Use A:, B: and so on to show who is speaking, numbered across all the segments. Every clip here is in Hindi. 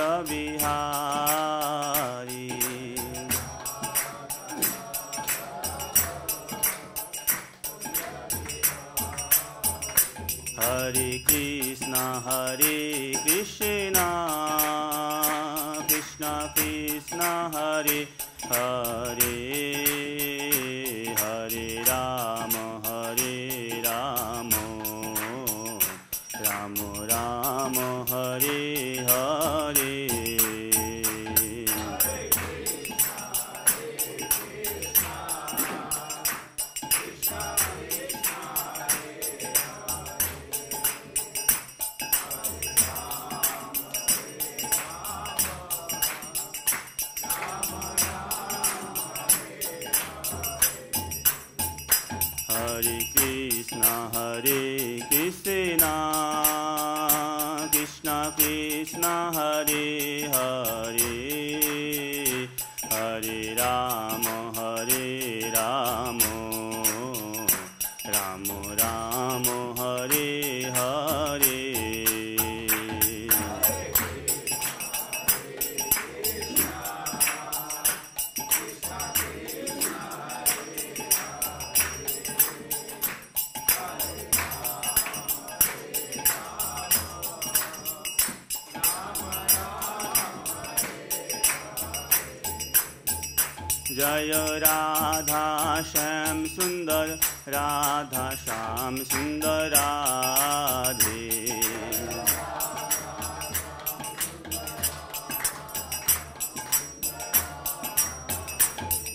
A: बिहारी हरे कृष्ण हरे राधा श्याम सुंदर राधे।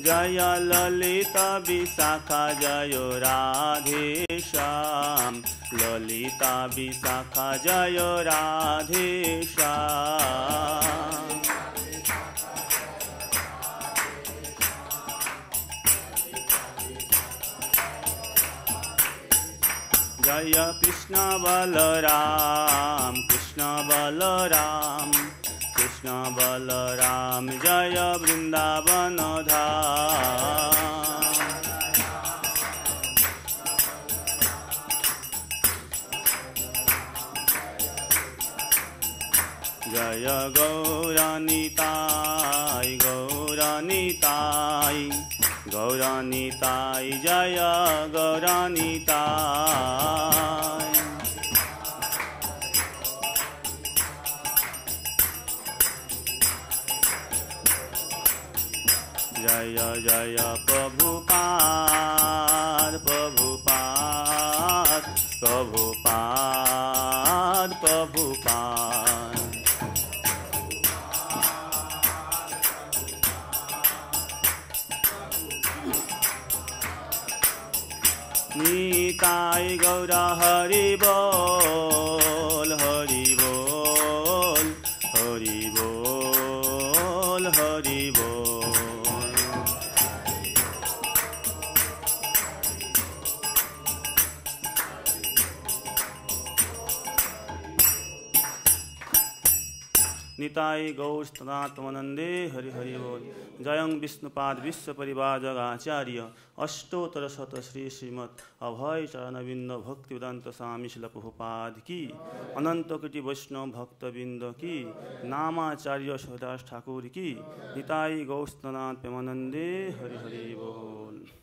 A: जय ललित विशाखा, जय राधे श्याम। ललिता विशाखा, जय राधे श्याम। जय कृष्ण बलराम कृष्ण बलराम कृष्ण बलराम जय वृंदावन धाम जय गौरानिताय गौरानिताय गौरानिताय जय गौरानिताय जय जय प्रभुपाद प्रभुपाद प्रभुपाद प्रभुपाद निताय गौर हरि निताय हरि हरिहरि बोल। जयं विष्णुपाद विश्वपरिवाजगाचार्य अष्टोतर अष्टोत्तर शत श्री श्रीमत् अभय चरणविन्द भक्तिवेदान्त स्वामी शिलपुपाद की। अनन्तकोटि वैष्णव भक्तविन्द कि। नामाचार्य सुदास ठाकुर की। निताई गौस्तनाथ हरिहरि बोल।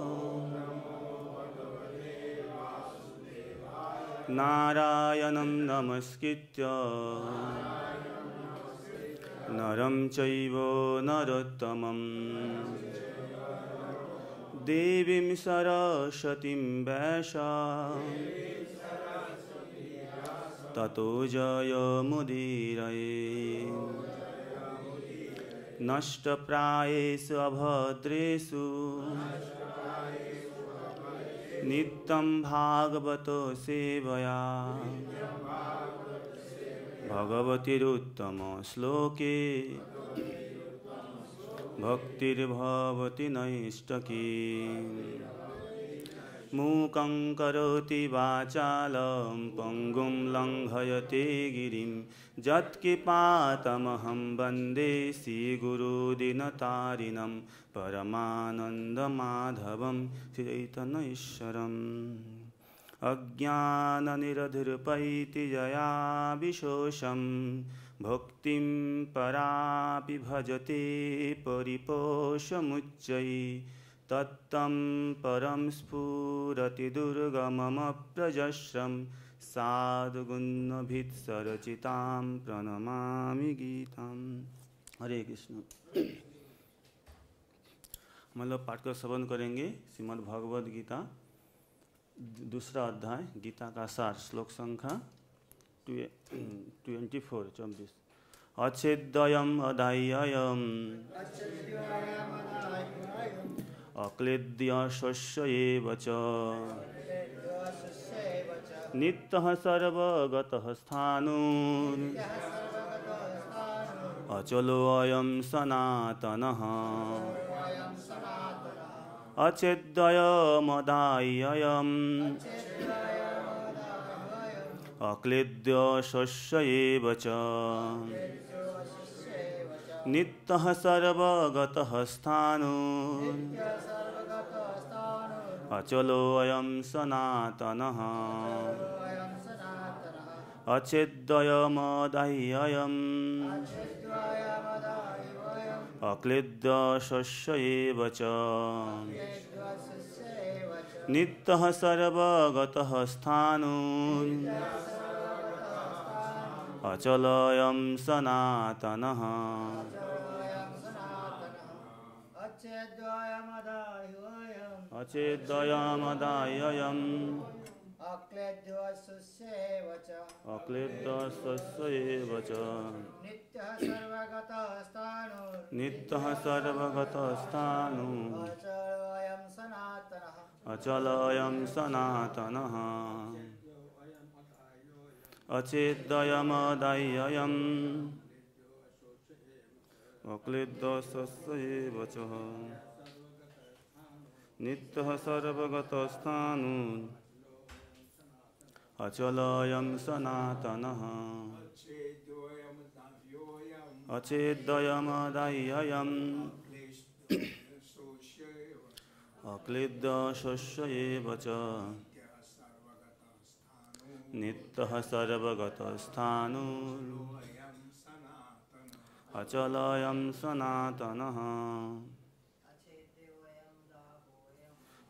A: नारायणं नमस्कृत्य। नरं चैव नरोत्तमम्। देवीं सरस्वतीं वैश। ततो जयमुदीरये। नष्टप्रायेषु अभद्रेषु। नित्यं भागवतो सेवया। भगवतीरुत्तमश्लोके भक्तिर्भवति नैष्टकी। मूकं करोति वाचालं पङ्गुं लङ्घयते गिरिं। यत्किपातमहं वन्दे श्रीगुरुदिनतारिणं परमानन्दमाधवं श्रीचैतन्यैश्वरम् अज्ञाननिरधिर्पैति जया विशोषं भक्तिं परापि भजते परिपोषमुच्चै तत्तं परं स्फुरति दुर्गममप्रजस्रं साधुगुणभित्सरचितां प्रणमामि गीतम् हरे कृष्ण। लोग पाठ का श्रवण करेंगे, श्रीमद् गीता दूसरा अध्याय, गीता का सार, श्लोक संख्या ट्वेंटी फोर, चौबीस। अच्छेद्वयम् अधाय्ययम् अक्लेद्य शस्य एव च नित्यः सर्वगतः स्थाणु अचलोऽयं सनातनः अचेद्वयमदाय्ययम् अक्लेद्य शस्य एव च नित्यः सर्वगतः स्थाणु अचलोऽयं सनातनः। अचेद्वयमदाह्ययम् अक्लेद्यशस्य एव च। नित्यः सर्वगतः स्थाणु अचलयं सनातनः। अचेद्वयमदाह्ययम्।
B: अक्लेद्योऽसुस्येव च। नित्यः सर्वगतस्ताणु अचलोऽयं सनातनः।
A: अक्लेद्यस्य एव च नित्यः सर्वगतस्थाणु अचलयं सनातनः। अचेद्वयमदाह्ययम् अक्लेद्यशस्य एव च नित्यः सर्वगतस्थाणु अचलयं सनातनः।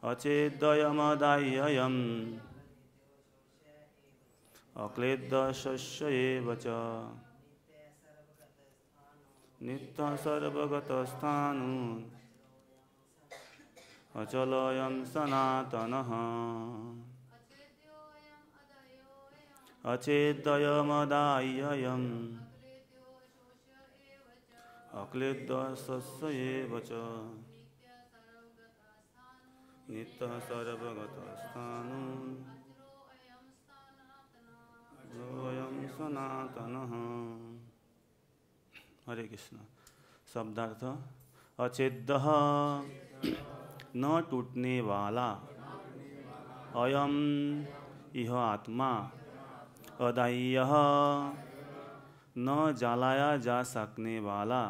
A: अचेद्वयमदाह्ययम्। अक्लेद्यशस्य एव च। नित्यः सर्वगतस्थाणु अचलयं सनातनः। अचेद्वयमदाह्ययम् अक्लेद्यशस्य एव च। नित्यः सर्वगतस्थाणु अयं सनातनः। हरे कृष्ण। शब्दार्थ अचेद न टूटने वाला। अयम यह आत्मा। अदाह्य न जलाया जा सकने वाला।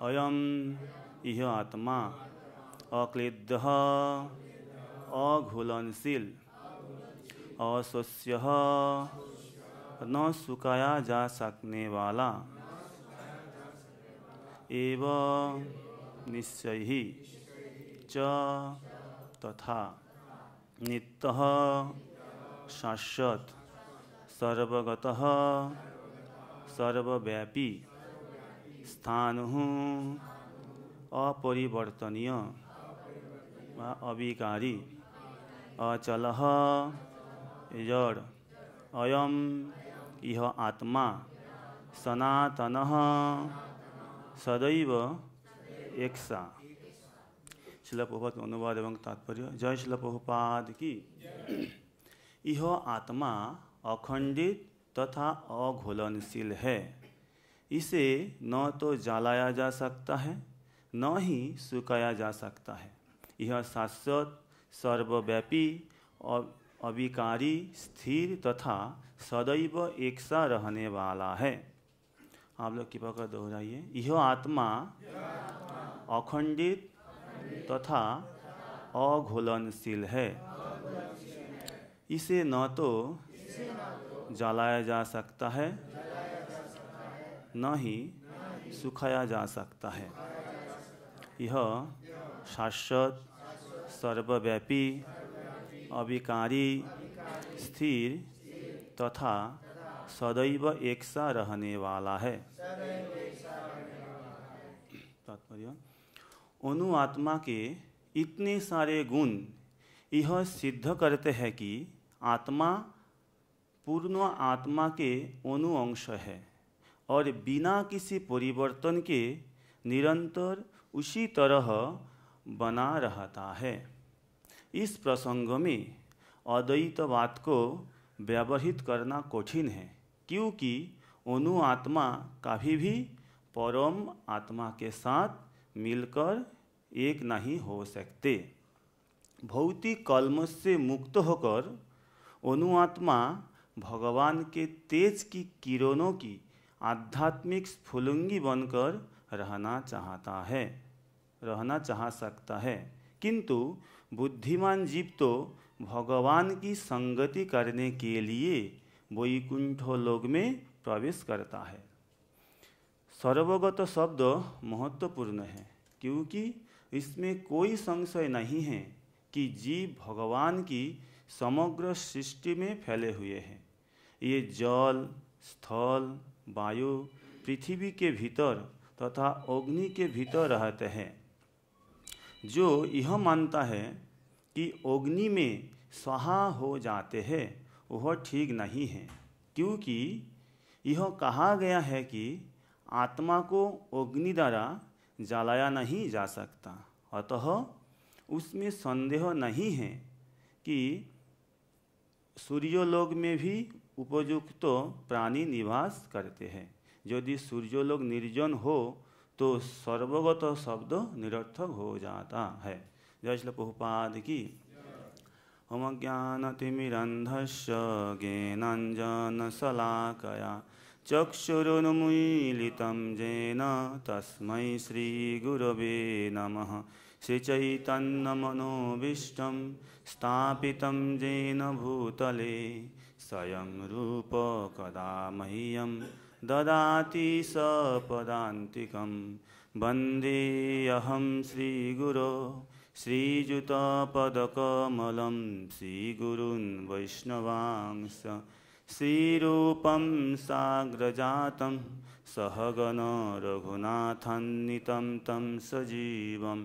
A: अयम यह आत्मा अक्लेद्य अघुलनशील, अस्वस्य, न सुखाया जा सकने वाला। एव निश्चय ही च तथा नित्य। शाश्वत। सर्वगत। सर्वव्यापी। स्थान। अपरिवर्तनीय। अविकारी। अचल। जड़ अयम। यह आत्मा। सनातन। सदैव शिला प्रभुपाद अनुवाद एवं तात्पर्य। जय शिला की। यह आत्मा अखंडित तथा अघोलनशील है। इसे न तो जलाया जा सकता है, न ही सुखाया जा सकता है। यह शाश्वत, सर्वव्यापी अविकारी, स्थिर तथा सदैव एक सा रहने वाला है। आप लोग कृपा कर दोहराइए। यह आत्मा अखंडित तथा अघोलनशील है। इसे न तो जलाया जा सकता है, न ही सुखाया जा सकता है। यह शाश्वत, सर्वव्यापी, अविकारी, स्थिर तथा सदैव एक सा रहने वाला है। तात्पर्य अनु आत्मा के इतने सारे गुण यह सिद्ध करते हैं कि आत्मा पूर्ण आत्मा के अनुअंश है और बिना किसी परिवर्तन के निरंतर उसी तरह बना रहता है। इस प्रसंग में अद्वैतवाद को व्यवहित करना कठिन है, क्योंकि अनु आत्मा कभी भी परम आत्मा के साथ मिलकर एक नहीं हो सकते। भौतिक कलम से मुक्त होकर अनुआत्मा भगवान के तेज की किरणों की आध्यात्मिक स्फुलंगी बनकर रहना चाहता है, रहना चाह सकता है। किंतु बुद्धिमान जीव तो भगवान की संगति करने के लिए वैकुंठ लोक में प्रवेश करता है। सर्वगत शब्द महत्वपूर्ण है, क्योंकि इसमें कोई संशय नहीं है कि जीव भगवान की समग्र सृष्टि में फैले हुए हैं। ये जल, स्थल, वायु, पृथ्वी के भीतर तथा अग्नि के भीतर रहते हैं। जो यह मानता है कि अग्नि में स्वाहा हो जाते हैं, वह ठीक नहीं है, क्योंकि यह कहा गया है कि आत्मा को अग्नि द्वारा जलाया नहीं जा सकता। अतः उसमें संदेह नहीं है कि सूर्योलोक में भी उपयुक्त तो प्राणी निवास करते हैं। यदि सूर्योलोक निर्जन हो तो सर्वगत शब्द निरर्थक हो जाता है। श्री प्रभुपाद की। हम ज्ञानतिमिरन्धस्य ज्ञानाञ्जनशलाकया चक्षुरुन्मीलितं तस्मै श्रीगुरवे नमः। श्रीचैतन्यमनोभीष्टं स्थापितं येन भूतले स्वयं रूप कदा मह्यं ददाति सपदान्तिकं वन्देऽहं श्रीगुरो, श्रीयुतपदकमलं श्रीगुरून् वैष्णवांस श्रीरूपं साग्रजातं सहगन रघुनाथन्नितं तं सजीवं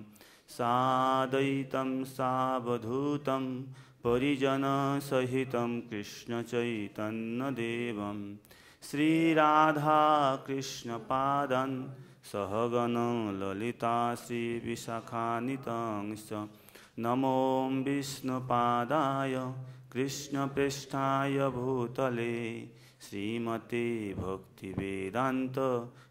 A: सादयितं सावधूतं परिजनसहितं कृष्णचैतन्यदेवं। श्रीराधाकृष्णपादन् सहगन ललिता श्रीविशाखानितंश्च नमो विष्णुपादाय कृष्णपृष्ठाय भूतले। श्रीमते भक्तिवेदान्त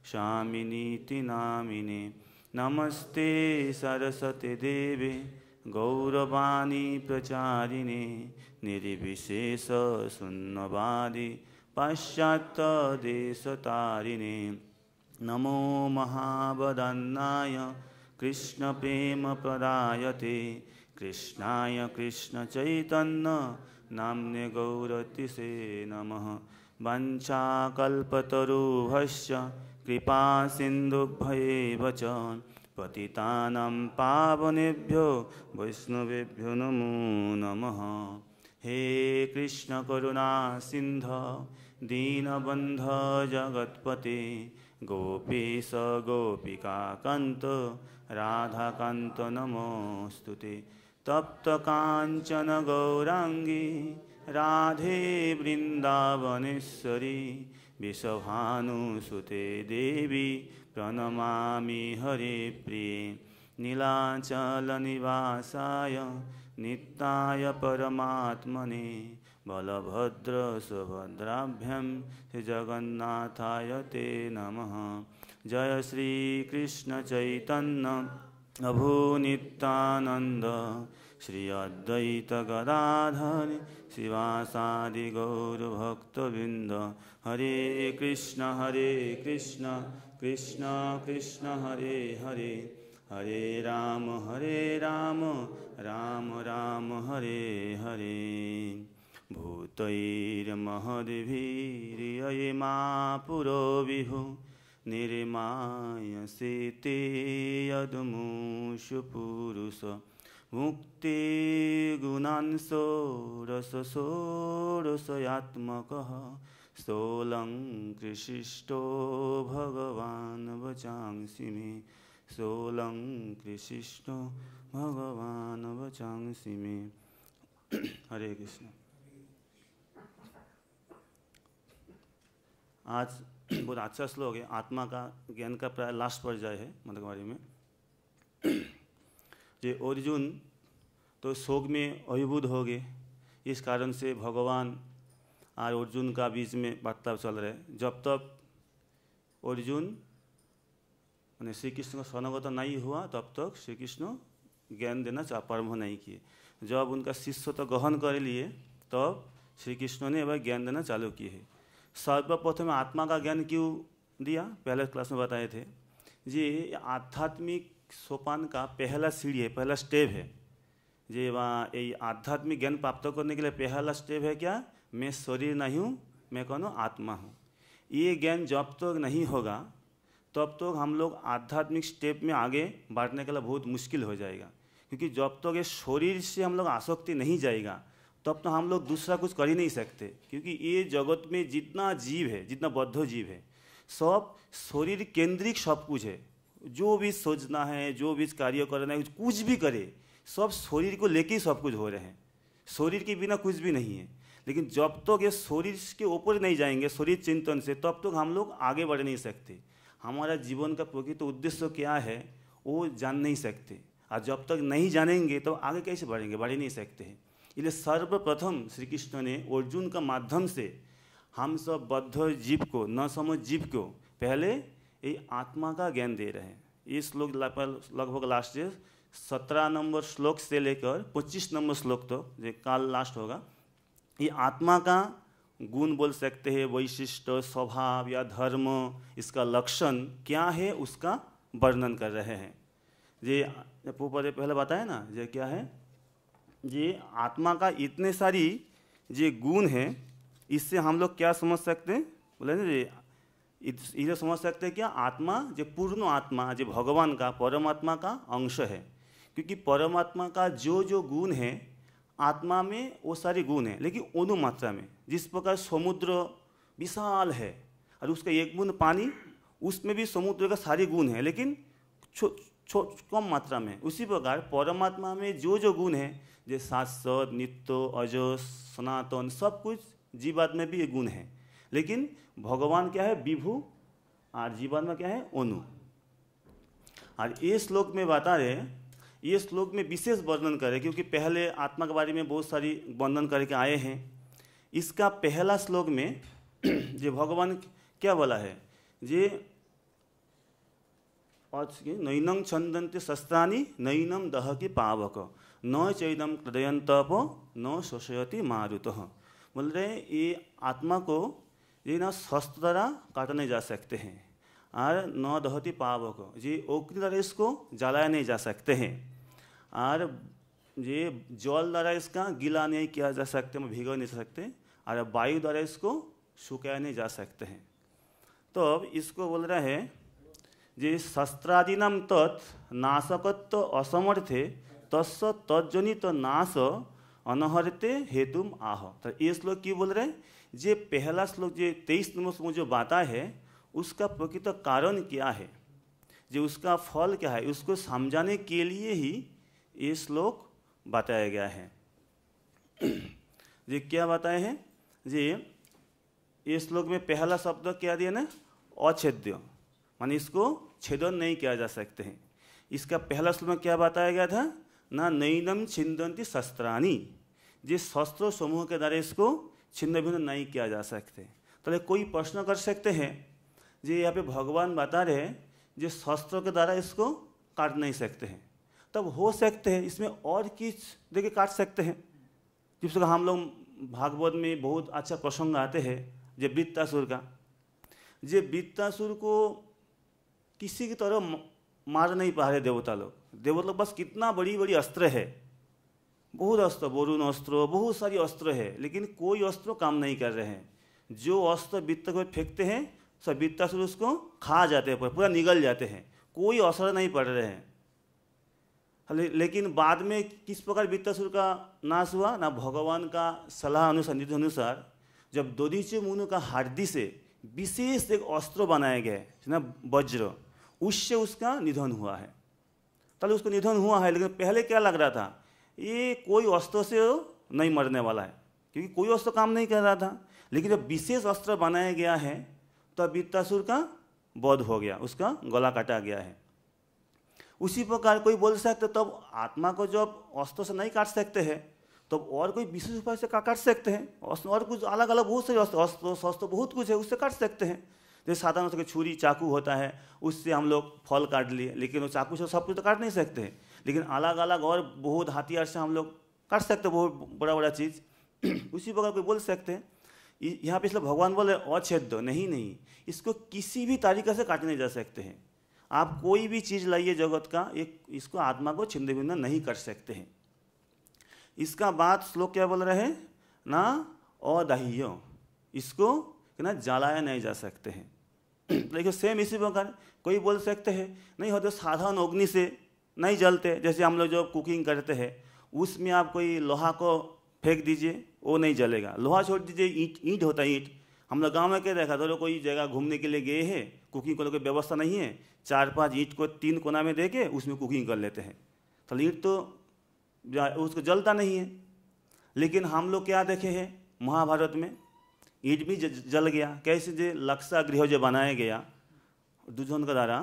A: स्वामिनीति नामिने। नमस्ते सरस्वती देवे, गौरवाणी प्रचारिणे, निर्विशेष निर्विशेषशून्यवादि पाश्चात्यदेशतारिणे नमो महावदन्नाय कृष्णप्रेमप्रदायते कृष्णाय कृष्णचैतन्य, नाम्ने गौरतिसे नमः। वञ्चाकल्पतरुभश्च कृपासिन्धुभ्येव च पतितानां पावनेभ्यो, वैष्णवेभ्यो नमो नमः। हे कृष्णकरुणा सिन्ध, दीनबन्ध जगत्पते। गोपीश गोपिकान्त राधाकान्त नमोऽस्तु ते तप्तकाञ्चन गौराङ्गी, राधे वृन्दावनेश्वरी। विषभानुसुते देवी प्रणमामि हरिप्रिये नीलाचलनिवासाय नित्याय परमात्मने बलभद्र सुभद्राभ्यं श्रीजगन्नाथाय ते नमः। जय श्रीकृष्णचैतन्य अभूनित्यानन्द। श्री अद्वैतगदाधर शिवासादि गौरभक्तवृन्द हरे कृष्ण हरे कृष्ण कृष्ण कृष्ण हरे हरे हरे राम हरे राम राम राम हरे हरे भूतैर्महद्भिर्यये मा पुरो विभु निर्मायसे यदमुषु पुरुष मुक्तिगुणांसोरसोरसयात्मकः सोऽलङ्कृशिष्टो भगवान् वचांसि मे। सोऽलङ्कृशिष्टो भगवान् वचांसि मे। हरे कृष्ण। आज बहुत अच्छा श्लोक है। आत्मा का ज्ञान का प्राय लास्ट पर्याय है मतकवारी में। जे अर्जुन तो शोक में अभिभूत हो गए। इस कारण से भगवान और अर्जुन का बीच में वार्तालाप चल रहे जब तक अर्जुन, मैंने श्री कृष्ण का स्वनगत नहीं हुआ, तब तक श्री कृष्ण ज्ञान देना चाह, प्रारंभ नहीं किए। जब उनका शिष्य तो ग्रहण कर लिए, तब श्री कृष्ण ने वह ज्ञान देना चालू किए। है सर्वप्रथम आत्मा का ज्ञान क्यों दिया? पहले क्लास में बताए थे। जी, आध्यात्मिक सोपान का पहला सीढ़ी है, पहला स्टेप है। जे वहाँ ये आध्यात्मिक ज्ञान प्राप्त करने के लिए पहला स्टेप है क्या? मैं शरीर नहीं हूँ, मैं कौन हूँ आत्मा हूँ। ये ज्ञान जब तक तो नहीं होगा, तब तक तो हम लोग आध्यात्मिक स्टेप में आगे बढ़ने के लिए बहुत मुश्किल हो जाएगा। क्योंकि जब तक तो ये शरीर से हम लोग आसक्ति नहीं जाएगा, तब तो हम लोग दूसरा कुछ कर ही नहीं सकते। क्योंकि ये जगत में जितना जीव है, जितना बद्ध जीव है, सब शरीर केंद्रिक सब कुछ है। जो भी सोचना है, जो भी कार्य करना है, कुछ भी करे, सब शरीर को लेके ही सब कुछ हो रहे हैं। शरीर के बिना कुछ भी नहीं है। लेकिन जब तक तो ये शरीर के ऊपर नहीं जाएँगे, शरीर चिंतन से, तब तो तक हम लोग आगे बढ़ नहीं सकते। हमारा जीवन का प्रकृत उद्देश्य क्या है, वो जान नहीं सकते। और जब तक नहीं जानेंगे तो आगे कैसे बढ़ेंगे? बढ़ नहीं सकते हैं। इसलिए सर्वप्रथम श्री कृष्ण ने अर्जुन का माध्यम से, हम सब बद्ध जीव को, न समझ जीव को, पहले ये आत्मा का ज्ञान दे रहे हैं। ये श्लोक लगभग लास्ट सत्रह नंबर श्लोक से लेकर पच्चीस नंबर श्लोक तो जो काल लास्ट होगा। ये आत्मा का गुण बोल सकते हैं, वैशिष्ट, स्वभाव या धर्म, इसका लक्षण क्या है, उसका वर्णन कर रहे हैं। ये पहले बताया ना, ये क्या है? ये आत्मा का इतने सारी ये गुण है, इससे हम लोग क्या समझ सकते हैं? बोले ना इसे समझ सकते हैं क्या आत्मा जो पूर्ण आत्मा जो भगवान का परमात्मा का अंश है। क्योंकि परमात्मा का जो जो गुण है आत्मा में वो सारे गुण है लेकिन अनु मात्रा में जिस प्रकार समुद्र विशाल है और उसका एक बूंद पानी उसमें भी समुद्र का सारे गुण है लेकिन छो, छो, कम मात्रा में। उसी प्रकार परमात्मा में जो जो गुण है जैसे शाश्वत नित्य अजो सनातन सब कुछ जीवात में भी ये गुण है। लेकिन भगवान क्या है? विभु, और जीवन में क्या है? अनु और ये श्लोक में बता रहे ये श्लोक में विशेष वर्णन करे, क्योंकि पहले आत्मा के बारे में बहुत सारी वर्णन करके आए हैं। इसका पहला श्लोक में जो भगवान क्या बोला है? जे नैनम छंदंत शस्त्राणी नैनम दह की पावक। न चैदम तप, न शोषयति मारुत। बोल रहे ये आत्मा को ये ना शस्त्र द्वारा काटा नहीं जा सकते हैं। और न दहती पावक। ये अग्नि द्वारा इसको जलाया नहीं जा सकते हैं। और ये जल द्वारा इसका गीला नहीं किया जा सकते भिगो नहीं सकते। और वायु द्वारा इसको सुखाया नहीं जा सकते हैं। तो अब इसको बोल रहे हैं जे शस्त्रादीनाम तत् नाशकत्व असमर्थे तस् तजनित नाश अनहरते हेतुम आह। तो ये श्लोक क्यों बोल रहे हैं? जे पहला श्लोक, जो तेईस नंबर श्लोक जो बाता है, उसका प्रकृत कारण क्या है? जो उसका फल क्या है? उसको समझाने के लिए ही ये श्लोक बताया गया है। जी क्या बताए हैं? जी ये श्लोक में पहला शब्द क्या दिया ना? अछेद्य। मान इसको छेदन नहीं किया जा सकते हैं। इसका पहला श्लोक में क्या बताया गया था? ना नैनम छिंदंती शस्त्राणी। जिस शस्त्र समूह के द्वारा इसको छिन्न भिन्न नहीं किया जा सकते। तो कोई प्रश्न कर सकते हैं, जो यहाँ पे भगवान बता रहे हैं, जो शस्त्रों के द्वारा इसको काट नहीं सकते हैं। तब हो सकते हैं, इसमें और किस देखिए काट सकते हैं। जिस प्रकार हम लोग भागवत में बहुत अच्छा प्रसंग आते हैं जो वृत्तासुर का। जो वृत्तासुर को किसी की तरह मार नहीं पा रहे देवता लोग। देवता लोग बस कितना बड़ी बड़ी अस्त्र है। बहुत अस्त्र वरुण अस्त्र, बहुत सारी अस्त्र है, लेकिन कोई अस्त्र काम नहीं कर रहे हैं। जो अस्त्र वित्त को फेंकते हैं, सब वित्तासुर उसको खा जाते हैं, पूरा निगल जाते हैं। कोई असर नहीं पड़ रहे हैं। लेकिन बाद में किस प्रकार वित्तासुर का नाश हुआ? ना भगवान का सलाह अनुसार अनुसार, जब दोदीचे मुनु का हार्दी से विशेष एक अस्त्र बनाया गया ना वज्र, उससे उसका निधन हुआ है। तब उसको निधन हुआ है, लेकिन पहले क्या लग रहा था? ये कोई अस्त्र से नहीं मरने वाला है, क्योंकि कोई अस्त्र काम नहीं कर रहा था। लेकिन जब विशेष अस्त्र बनाया गया है, तब वित्तासुर का बोध हो गया, उसका गला काटा गया है। उसी प्रकार कोई बोल सकते तब आत्मा को जब अस्त्र से नहीं काट सकते हैं, तब तो और कोई विशेष उपाय से काट सकते हैं? और कुछ अलग अलग बहुत से अस्त्र शस्त्र बहुत कुछ है, उससे काट सकते हैं। जैसे साधारण छुरी, चाकू होता है, उससे हम लोग फल काट लिए, लेकिन वो चाकू से सब कुछ तो काट नहीं सकते हैं। लेकिन अलग अलग और बहुत हथियार से हम लोग काट सकते बहुत बड़ा बड़ा चीज़। उसी प्रकार कोई बोल सकते हैं यहाँ पे इसलिए भगवान बोले, अछेद नहीं नहीं, इसको किसी भी तरीके से काटने जा सकते हैं। आप कोई भी चीज़ लाइए जगत का एक इसको आत्मा को छिंद भिन्न नहीं कर सकते हैं। इसका बात श्लोक क्या बोल रहे हैं? ना अदाह्य। इसको ना जलाया नहीं जा सकते हैं। देखिए सेम इसी प्रकार कोई बोल सकते हैं, नहीं, हो तो साधारण अग्नि से नहीं जलते, जैसे हम लोग जो कुकिंग करते हैं, उसमें आप कोई लोहा को फेंक दीजिए, वो नहीं जलेगा। लोहा छोड़ दीजिए, ईंट ईंट होता है ईंट। हम लोग गाँव में क्या देखा तो कोई जगह घूमने के लिए गए हैं कुकिंग को कोई व्यवस्था नहीं है, चार पाँच ईंट को तीन कोना में दे के उसमें कुकिंग कर लेते हैं। तो ईंट तो उसको जलता नहीं है। लेकिन हम लोग क्या देखे हैं, महाभारत में ईट भी जल गया। कैसे जो लक्सा गृह जो बनाया गया, दुर्योधन का द्वारा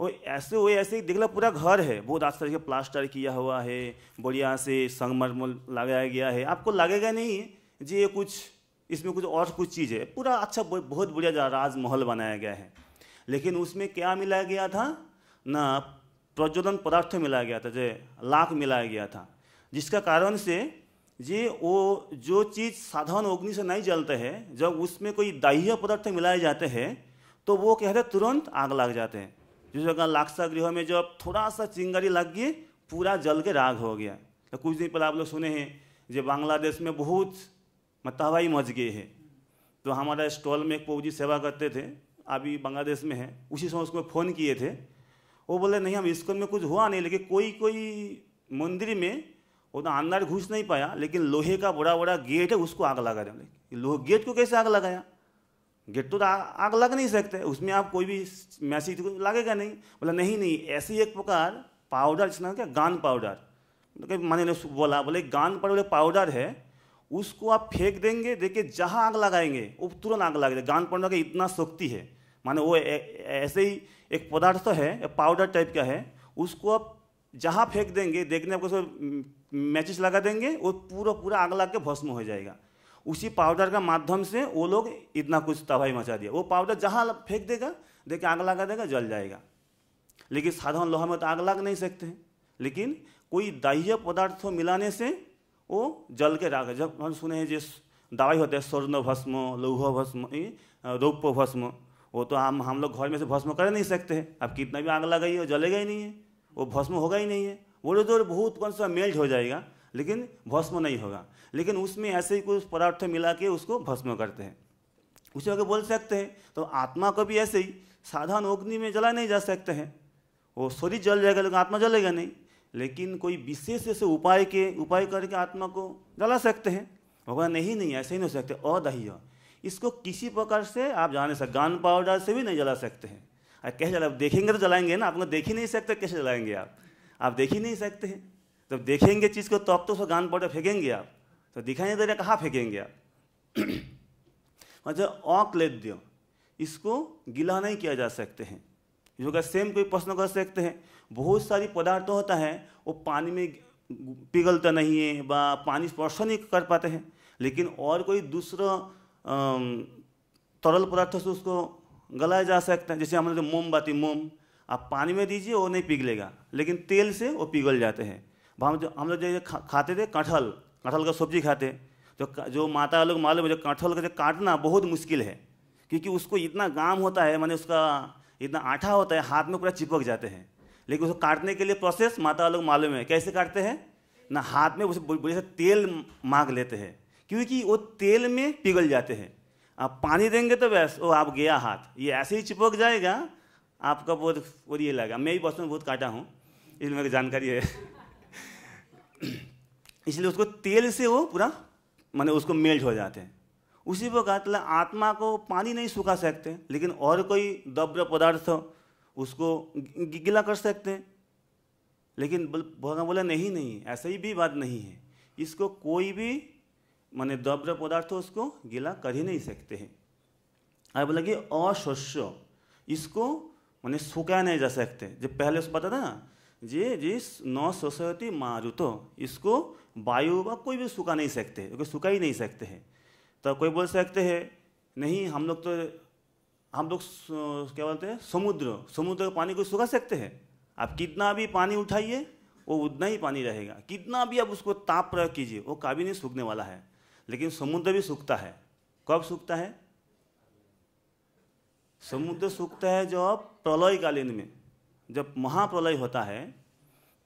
A: वो ऐसे वो ऐसे देख पूरा घर है। बहुत अच्छे तरीके प्लास्टर किया हुआ है, बढ़िया से संगमरमर लगाया गया है। आपको लगेगा नहीं जी ये कुछ, इसमें कुछ और कुछ चीज़ है। पूरा अच्छा बहुत बढ़िया राजमहल बनाया गया है। लेकिन उसमें क्या मिलाया गया था? ना, प्रज्वलन पदार्थ मिलाया गया था, जो लाख मिलाया गया था। जिसका कारण से ये वो जो चीज़ साधारण अग्नि से नहीं जलते हैं, जब उसमें कोई दाह्य पदार्थ मिलाए जाते हैं तो वो कहते तुरंत आग लग जाते हैं। जिस जगह लाक्षा गृह में जब थोड़ा सा चिंगारी लग गई, पूरा जल के राग हो गया। तो कुछ दिन पहले आप लोग सुने हैं जो बांग्लादेश में बहुत मतहवाई मच गए है तो हमारा स्टॉल में एक पौजी सेवा करते थे, अभी बांग्लादेश में है, उसी समय उसको फ़ोन किए थे। वो बोले, नहीं, हम स्कूल में कुछ हुआ नहीं, लेकिन कोई कोई मंदिर में वो तो अंदर घुस नहीं पाया, लेकिन लोहे का बड़ा बड़ा गेट है, उसको आग लगा रहे लोहे गेट को कैसे आग लगाया? गेट तो आग लग नहीं सकते, उसमें आप कोई भी मैसेज तो लगेगा नहीं। बोला, नहीं नहीं, ऐसी एक प्रकार पाउडर जिसना क्या, गान पाउडर मतलब मैंने बोला, बोले, गान पाउडर पाउडर है, उसको आप फेंक देंगे, देखिए जहाँ आग लगाएँगे, वो तुरंत आग लग गान पाउडर का इतना शक्ति है। माने वो ऐसे ही एक पदार्थ तो है पाउडर टाइप का है, उसको आप जहाँ फेंक देंगे, देखने आपको मैचिस लगा देंगे, वो पूरा पूरा आग लग के भस्म हो जाएगा। उसी पाउडर का माध्यम से वो लोग इतना कुछ तबाही मचा दिया। वो पाउडर जहाँ फेंक देगा देखिए आग लगा देगा, जल जाएगा। लेकिन साधारण लोहा में तो आग लग नहीं सकते लेकिन कोई दाह्य पदार्थ मिलाने से वो जल के राग जब हम सुने हैं जिस दवाई होते हैं, स्वर्ण भस्म, लौह भस्म रौप्य भस्म, वो तो हम हम लोग घर में से भस्म कर नहीं सकते अब कितना भी आग लगाइए वो जलेगा ही नहीं है। वो भस्म होगा ही नहीं है। वो तो बहुत कौन सा मेल्ट हो जाएगा, लेकिन भस्म नहीं होगा। लेकिन उसमें ऐसे ही कुछ पदार्थ मिला के उसको भस्म करते हैं। उसे अगर बोल सकते हैं तो आत्मा को भी ऐसे ही साधारण अग्नि में जला नहीं जा सकते हैं। वो शरीर जल जाएगा, लेकिन आत्मा जलेगा नहीं। लेकिन कोई विशेष ऐसे उपाय के, उपाय करके आत्मा को जला सकते हैं। भगवान नहीं नहीं, ऐसे ही नहीं हो सकते, अदह्य। इसको किसी प्रकार से आप जाने सकते गान पाउडर से भी नहीं जला सकते हैं। कैसे जला, देखेंगे तो जलाएँगे ना, आपको देख ही नहीं सकते, कैसे जलाएँगे आप? आप देख ही नहीं सकते हैं। जब देखेंगे चीज़ को, तब तो उसको गान पाउडर फेंकेंगे आप। तो दिखाई नहीं दे रहा, कहाँ फेंकेंगे आप? मतलब अक्लेद्य इसको गिला नहीं किया जा सकते हैं। जो सेम कोई प्रश्न कर सकते हैं? बहुत सारी पदार्थ होता है, वो पानी में पिघलता नहीं है व पानी स्पर्श नहीं कर पाते हैं। लेकिन और कोई दूसरा तरल पदार्थ से उसको गलाया जा सकता है, जैसे हमारे मोमबाती मोम आप पानी में दीजिए, वो नहीं पिघलेगा। लेकिन तेल से वो पिघल जाते हैं। हम जो हम लोग जो खाते थे कटहल कटहल का सब्ज़ी खाते तो जो माता लोग मालूम है, जो कटहल का जो काटना बहुत मुश्किल है, क्योंकि उसको इतना गाम होता है, माने उसका इतना आठा होता है, हाथ में पूरा चिपक जाते हैं। लेकिन उसको काटने के लिए प्रोसेस माता लोग मालूम है। कैसे काटते हैं? ना हाथ में उसे बड़े से तेल मांग लेते हैं, क्योंकि वो तेल में पिघल जाते हैं। आप पानी देंगे तो बस वो आप गया हाथ। ये ऐसे ही चिपक जाएगा, आपका बहुत, और ये लगा। मैं भी बचपन में बहुत काटा हूँ इसमें जानकारी है। इसलिए उसको तेल से वो पूरा, माने उसको मेल्ट हो जाते हैं। उसी प्रकार मतलब आत्मा को पानी नहीं सुखा सकते, लेकिन और कोई द्रव्य पदार्थ उसको गीला कर सकते हैं। लेकिन भगवान बोला, नहीं नहीं, ऐसा ही भी बात नहीं है। इसको कोई भी, माने द्रव्य पदार्थ उसको गीला कर ही नहीं सकते हैं। और बोला कि अशस्य इसको, माने सुखाया नहीं जा सकते। जब पहले उसको पता था ना जे जिस न शोषयती मारुतो। इसको वायु व कोई भी सुखा नहीं सकते, क्योंकि सुखा ही नहीं सकते हैं। तो कोई बोल सकते हैं, नहीं, हम लोग तो हम लोग क्या बोलते हैं, समुद्र समुद्र का पानी को सुखा सकते हैं। आप कितना भी पानी उठाइए, वो उतना ही पानी रहेगा। कितना भी आप उसको ताप प्रयोग कीजिए, वो कभी नहीं सूखने वाला है। लेकिन समुद्र भी सूखता है। कब सूखता है? समुद्र सूखता है जो जब प्रलयकालीन में। जब महाप्रलय होता है,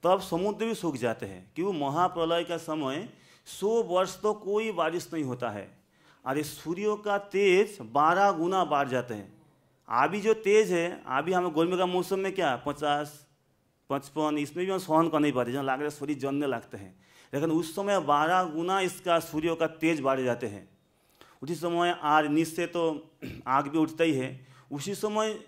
A: तब समुद्र भी सूख जाते हैं क्यों महाप्रलय का समय सौ वर्ष तो कोई बारिश नहीं होता है। अरे सूर्यों का तेज बारह गुना बढ़ जाते हैं। अभी जो तेज है अभी हमें गर्मी का मौसम में क्या, पचास, पचपन, इसमें भी हम सहन कर नहीं पाते, जहाँ लाग रहे शरीर जलने लगते हैं। लेकिन उस समय बारह गुना इसका सूर्यों का तेज बढ़ जाते हैं। उसी समय आग नीचे तो आग भी उठता ही है। उसी समय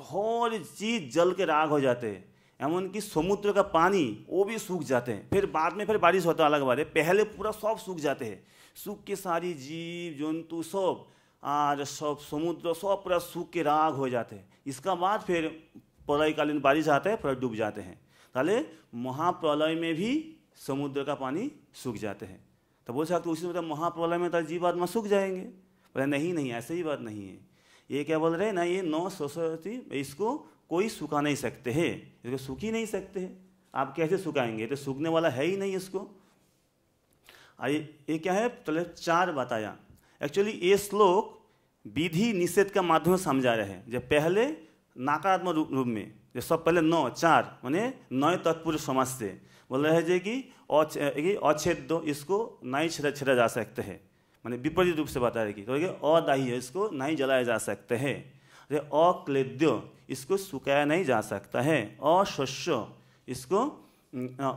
A: हर चीज़ जल के राग हो जाते हैं। एमनकि समुद्र का पानी, वो भी सूख जाते हैं। फिर बाद में फिर बारिश होता है अलग बात है। पहले पूरा सब सूख जाते हैं। सूख के सारी जीव, जंतु सब और सब समुद्र सब पूरा सूख के राग हो जाते हैं। इसका बाद फिर प्रलयकालीन बारिश आता है फिर डूब जाते हैं। ताले महाप्रलय में भी समुद्र का पानी सूख जाते हैं। तो बोल सकते उसी मतलब महाप्रलय में तो जीव आत्मा सूख जाएँगे। बोले, नहीं नहीं, ऐसे ही बात नहीं है। ये क्या बोल रहे हैं ना, ये नौ सोसाइटी इसको कोई सुखा नहीं सकते है। इसको सूख ही नहीं सकते है। आप कैसे सुखाएँगे? तो सूखने वाला है ही नहीं इसको। ये ये क्या है? चले चार बताया एक्चुअली ये श्लोक विधि निषेध का माध्यम समझा रहे हैं। जब पहले नकारात्मक रूप रूप में जो सब पहले नौ, चार, माने नौ तत्पुरुष समाज से बोल रहे हैं कि अछेद दो, इसको नहीं छेड़ा छेड़ा जा सकते हैं। माने विपरीत रूप से बता रहे कि तो अदाही है, इसको नहीं जलाया जा सकते हैं। अक्लेद्य इसको सुखाया नहीं जा सकता है। अशस्य इसको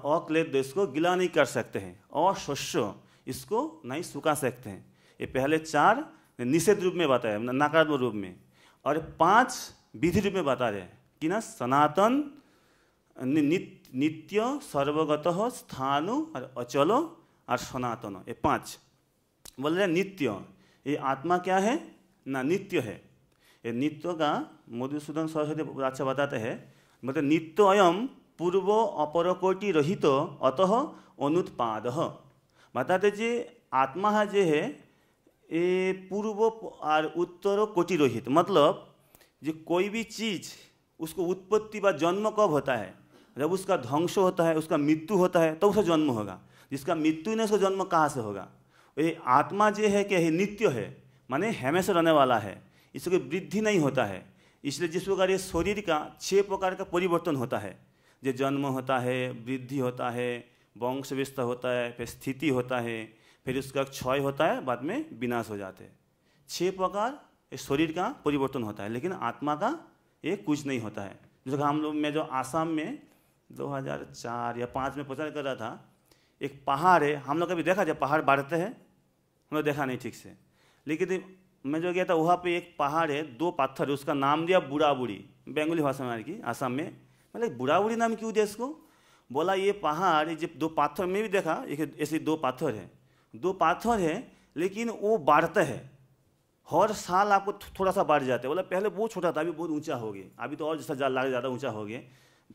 A: अक्लेद्य इसको गिला नहीं कर सकते हैं। अशस्य इसको नहीं सुखा सकते हैं। ये पहले चार निषेध रूप में बताया नकारात्मक रूप में। और पाँच विधि रूप में बता रहे कि ना, सनातन नित्य, सर्वगत, स्थानु, और अचलो, और सनातन। ये पाँच। बोल रहे नित्य। ये आत्मा क्या है? ना, नित्य है। ये नित्य का मधुसूदन सरस्वती अच्छा बताते हैं। मतलब नित्य अयम पूर्व अपरकोटि रहित अतः अनुत्पाद। बताते जे, आत्मा जे है, ये पूर्व और उत्तर कोटि रहित। मतलब जो कोई भी चीज़, उसको उत्पत्ति व जन्म कब होता है? जब उसका ध्वंस होता है, उसका मृत्यु होता है, तब तो उसका जन्म होगा। जिसका मृत्यु नहीं, उसका जन्म कहाँ से होगा? ये आत्मा जो है क्या है नित्य है, माने हमेशा रहने वाला है इसको वृद्धि नहीं होता है। इसलिए जिस प्रकार ये शरीर का छह प्रकार का परिवर्तन होता है, जो जन्म होता है, वृद्धि होता है, वंश विस्तार होता है, फिर स्थिति होता है, फिर उसका क्षय होता है, बाद में विनाश हो जाते हैं। छह प्रकार शरीर का परिवर्तन होता है, लेकिन आत्मा का ये कुछ नहीं होता है। जैसे हम लोग, मैं जो आसाम में 2004 या पाँच में प्रचार कर रहा था, एक पहाड़ है, हम लोग कभी देखा जब पहाड़ बढ़ते हैं? लोग देखा नहीं ठीक से। लेकिन मैं जो गया था, वहाँ पे एक पहाड़ है, दो पत्थर है, उसका नाम दिया बुढ़ा बुढ़ी बंगाली भाषा में की आसाम में। मतलब बुढ़ा बुढ़ी नाम क्यों दिया इसको? बोला, ये पहाड़ जब दो पत्थर, में भी देखा, एक ऐसे दो पत्थर है। दो पत्थर है, लेकिन वो बढ़ते है। हर साल आपको थोड़ा सा बढ़ जाता है। बोला, पहले बहुत छोटा था, अभी बहुत ऊँचा हो गया। अभी तो और जैसा लाग, ज़्यादा ऊँचा हो गया।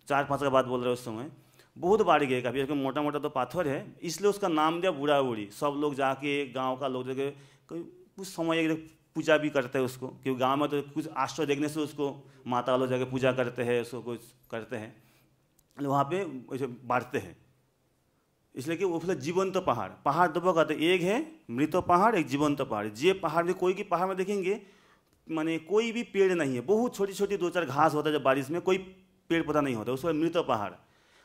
A: चार पाँच का बात बोल रहे उस समय। बहुत बढ़ गए काफ़ी उसका मोटा मोटा तो पाथर है, इसलिए उसका नाम दिया बूढ़ा बूढ़ी सब लोग जाके, गाँव का लोग कोई कुछ समय एक पूजा भी करते हैं उसको, क्योंकि गाँव में तो कुछ आश्चर्य देखने से उसको माता लोग जाके पूजा करते हैं, उसको कुछ करते हैं। वहाँ पे वैसे बांटते हैं। इसलिए कि वो फिर जीवंत तो पहाड़ पहाड़ दो कहते एक है मृत पहाड़, एक जीवंत तो पहाड़। जे पहाड़ में कोई की पहाड़ में देखेंगे, माने कोई भी पेड़ नहीं है। बहुत छोटी छोटी दो चार घास होता है जब बारिश में, कोई पेड़ पौधा नहीं होता, उसको मृत पहाड़।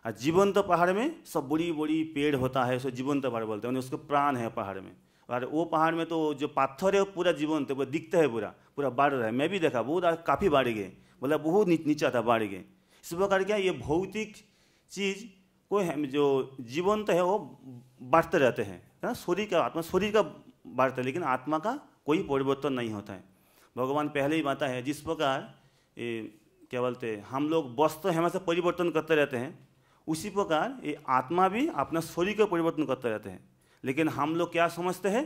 A: और जीवंत पहाड़ में सब बड़ी बड़ी पेड़ होता है उसको जीवंत पहाड़ बोलते हैं। उसको प्राण है पहाड़ में। और वो पहाड़ में तो जो पाथर है वो पूरा जीवंत वो दिखता है पूरा पूरा बाढ़ रहा है। मैं भी देखा, बहुत काफ़ी बाढ़ गए बोला बहुत नीचा था बाढ़ गए। इस प्रकार क्या ये भौतिक चीज़ को जो जीवंत है वो बढ़ते रहते हैं। ना? शरीर का आत्मा, शरीर का बढ़ता है लेकिन आत्मा का कोई परिवर्तन नहीं होता है। भगवान पहले ही बाता है, जिस प्रकार क्या बोलते हैं, हम लोग वस्त्र हमेशा परिवर्तन करते रहते हैं। उसी प्रकार ये आत्मा भी अपना शरीर का परिवर्तन करते रहते हैं। लेकिन हम लोग क्या समझते हैं?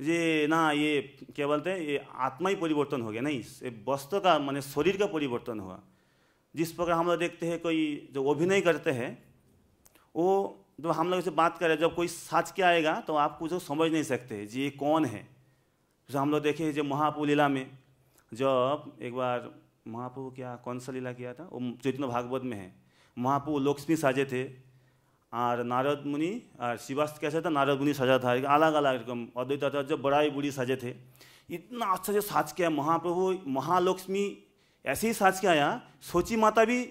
A: ये ना, ये क्या बोलते हैं? ये आत्मा ही परिवर्तन हो गया। नहीं, ये वस्त्र का मैंने शरीर का परिवर्तन हुआ। जिस प्रकार हम लोग देखते हैं कोई जो अभिनय करते हैं, वो जब हम लोग से बात करें, जब कोई साच के आएगा तो आप कुछ समझ नहीं सकते जी, ये कौन है? जैसे हम लोग देखे जो महापू लीला में, जब एक बार महापू क्या कौन सा लीला किया था? वो चैतन्य भागवत में है। महापू लक्ष्मी साजे थे? और नारद मुनि और शिवास्त कैसे था? नारद मुनि सजा था। अलग अलग रकम। अद्वैत आचार्य बड़ाई बुढ़ी सजे थे। इतना अच्छा से साज किया महाप्रभु, महालक्ष्मी, ऐसे ही साज के आया सोची माता भी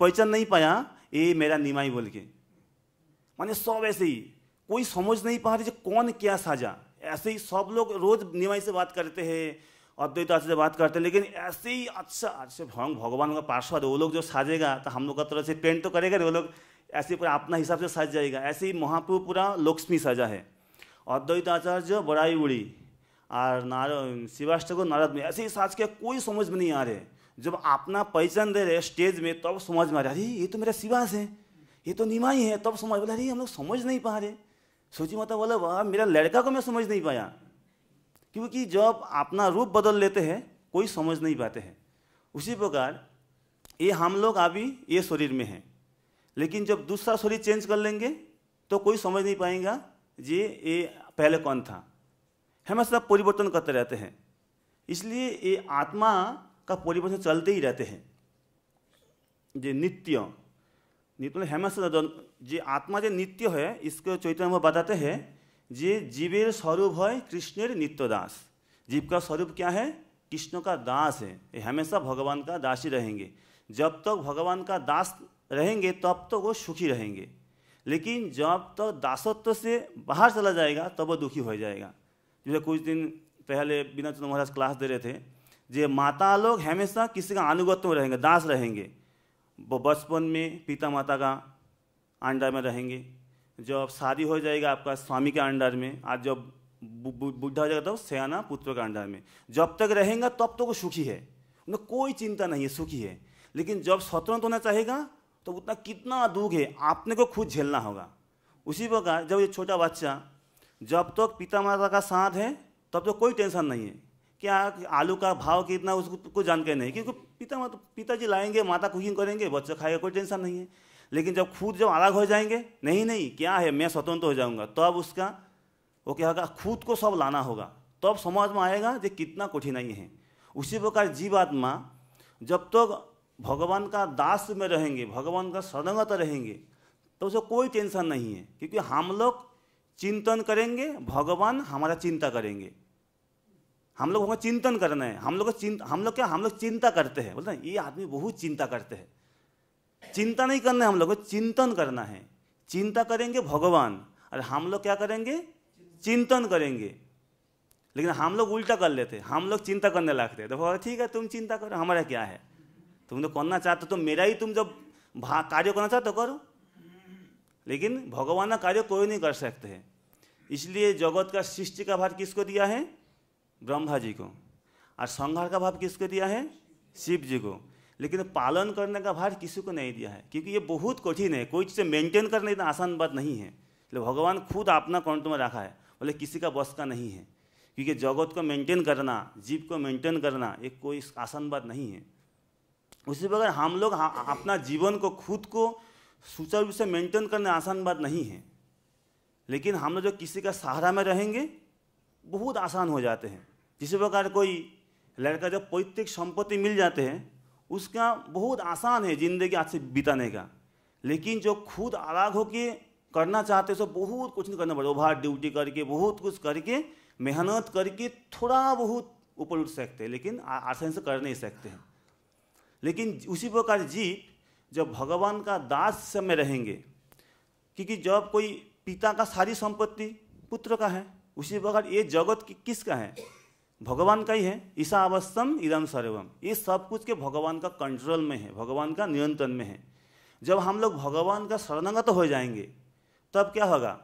A: पहचान नहीं पाया ये मेरा निमाई बोल के। माने सब ऐसे ही। कोई समझ नहीं पा रही कौन क्या साजा ऐसे ही सब लोग रोज निमाई से बात करते हैं। अद्वैत आचार्य से बात करते हैं लेकिन ऐसे ही अच्छा अच्छे भगवान का पार्षद वो लोग जो साजेगा तो हम लोग का तरह से पेंट तो करेगा वो लोग ऐसे पूरा अपना हिसाब से सज जाएगा ऐसे ही महाप्रभु पूरा लक्ष्मी सजा है अद्वैत आचार्य बड़ाई उड़ी और नारद शिवाष्टक नारद में ऐसे ही साज के कोई समझ में नहीं आ रहे जब अपना पहचान दे रहे स्टेज में तब तो समझ में आ रहा अरे ये तो मेरा शिवास है ये तो निमाई है तब तो समझ बोला अरे हम लोग समझ नहीं पा रहे सोची माता बोला वाह मेरा लड़का को मैं समझ नहीं पाया क्योंकि जब अपना रूप बदल लेते हैं, कोई समझ नहीं पाते हैं। उसी प्रकार, ये हम लोग अभी ये शरीर में हैं। लेकिन जब दूसरा शरीर चेंज कर लेंगे तो कोई समझ नहीं पाएगा जी, ये पहले कौन था। हमेशा परिवर्तन करते रहते हैं। इसलिए ये आत्मा का परिवर्तन चलते ही रहते हैं। जे नित्य। नित्य मतलब हमेशा जे आत्मा जो नित्य है, इसको चैतन्य बताते हैं जे, जीवेर स्वरूप है कृष्णेर नित्य दास जीव का स्वरूप क्या है? कृष्ण का दास है। ये हमेशा भगवान का दास ही रहेंगे। जब तक तो भगवान का दास रहेंगे, तब तो वो सुखी रहेंगे। लेकिन जब तक तो दासत्व से बाहर चला जाएगा, तब वो दुखी हो जाएगा। जैसे कुछ दिन पहले बिना चंद्र महाराज क्लास दे रहे थे, जे माता लोग हमेशा किसी का अनुगत्य में रहेंगे, दास रहेंगे। वो बचपन में पिता माता का अंडा में रहेंगे। जब शादी हो जाएगा आपका स्वामी के अंडर में, आज जब बुढ़ा हो जाएगा तो सयाना पुत्र के अंडर में। जब तक रहेगा तब तक तो वो सुखी है। उन्हें कोई चिंता नहीं है, सुखी है। लेकिन जब स्वतंत्र होना चाहेगा तो उतना कितना दुख है, आपने को खुद झेलना होगा। उसी प्रकार जब ये छोटा बच्चा, जब तक तो पिता माता का साथ है, तब तो कोई टेंशन नहीं है। क्या आलू का भाव कितना उसको कुछ जान के नहीं। क्योंकि पिता माता पिताजी लाएँगे, माता कुकिंग करेंगे, बच्चा खाएगा, कोई टेंशन नहीं है। लेकिन जब खुद जब अलग हो जाएँगे, नहीं नहीं, क्या है, मैं स्वतंत्र हो जाऊँगा। तब तो उसका, वो क्या होगा, खुद को सब लाना होगा। तब तो समाज में आएगा जो कितना कठिनाई है। उसी प्रकार जीवात्मा, जब तक तो भगवान का दास में रहेंगे, भगवान का सदंगत रहेंगे तो उसे कोई टेंशन नहीं है। क्योंकि हम लोग चिंतन करेंगे, भगवान हमारा चिंता करेंगे। हम लोग को चिंतन करना है। हम लोग हम लोग क्या, हम लोग चिंता करते हैं। बोलते हैं, ये आदमी बहुत चिंता करते हैं। चिंता नहीं करना है हम लोग को, चिंतन करना है। चिंता करेंगे भगवान, और हम लोग क्या करेंगे? चिंतन करेंगे। लेकिन हम लोग उल्टा कर लेते, हम लोग चिंता करने लगते तो ठीक है, तुम चिंता करो, हमारा क्या है? तुम तो करना चाहते तो मेरा ही तुम जब कार्य करना चाहते तो करो। लेकिन भगवान का कार्य कोई नहीं कर सकते हैं। इसलिए जगत का सृष्टि का भार किसको दिया है? ब्रह्मा जी को। और संहार का भाव किसको दिया है? शिव जी को। लेकिन पालन करने का भार किसी को नहीं दिया है, क्योंकि ये बहुत कठिन है। कोई चीज़ मेंटेन करना इतना आसान बात नहीं है। तो भगवान खुद अपना कंट में रखा है? बोले, किसी का बस का नहीं है। क्योंकि जगत को मेंटेन करना, जीव को मेंटेन करना एक कोई आसान बात नहीं है। उसी प्रकार हम लोग अपना जीवन को, खुद को सुचारू रूप से मेंटेन करना आसान बात नहीं है। लेकिन हम लोग जो किसी का सहारा में रहेंगे, बहुत आसान हो जाते हैं। जिस प्रकार कोई लड़का जब पैतृक संपत्ति मिल जाते हैं उसका बहुत आसान है ज़िंदगी आज से बिताने का। लेकिन जो खुद अलग होके करना चाहते हैं बहुत कुछ नहीं करना पड़ता। ओवर ड्यूटी करके, बहुत कुछ करके, मेहनत करके थोड़ा बहुत ऊपर उठ सकते हैं, लेकिन आसानी से कर नहीं सकते हैं। लेकिन उसी प्रकार जीव जब भगवान का दास में रहेंगे, क्योंकि जब कोई पिता का सारी संपत्ति पुत्र का है, उसी प्रकार ये जगत किसका है? भगवान का ही है। ईसा अवस्तम इदम सर्वम ये सब कुछ के भगवान का कंट्रोल में है, भगवान का नियंत्रण में है। जब हम लोग भगवान का शरणागत हो जाएँगे, तब क्या होगा?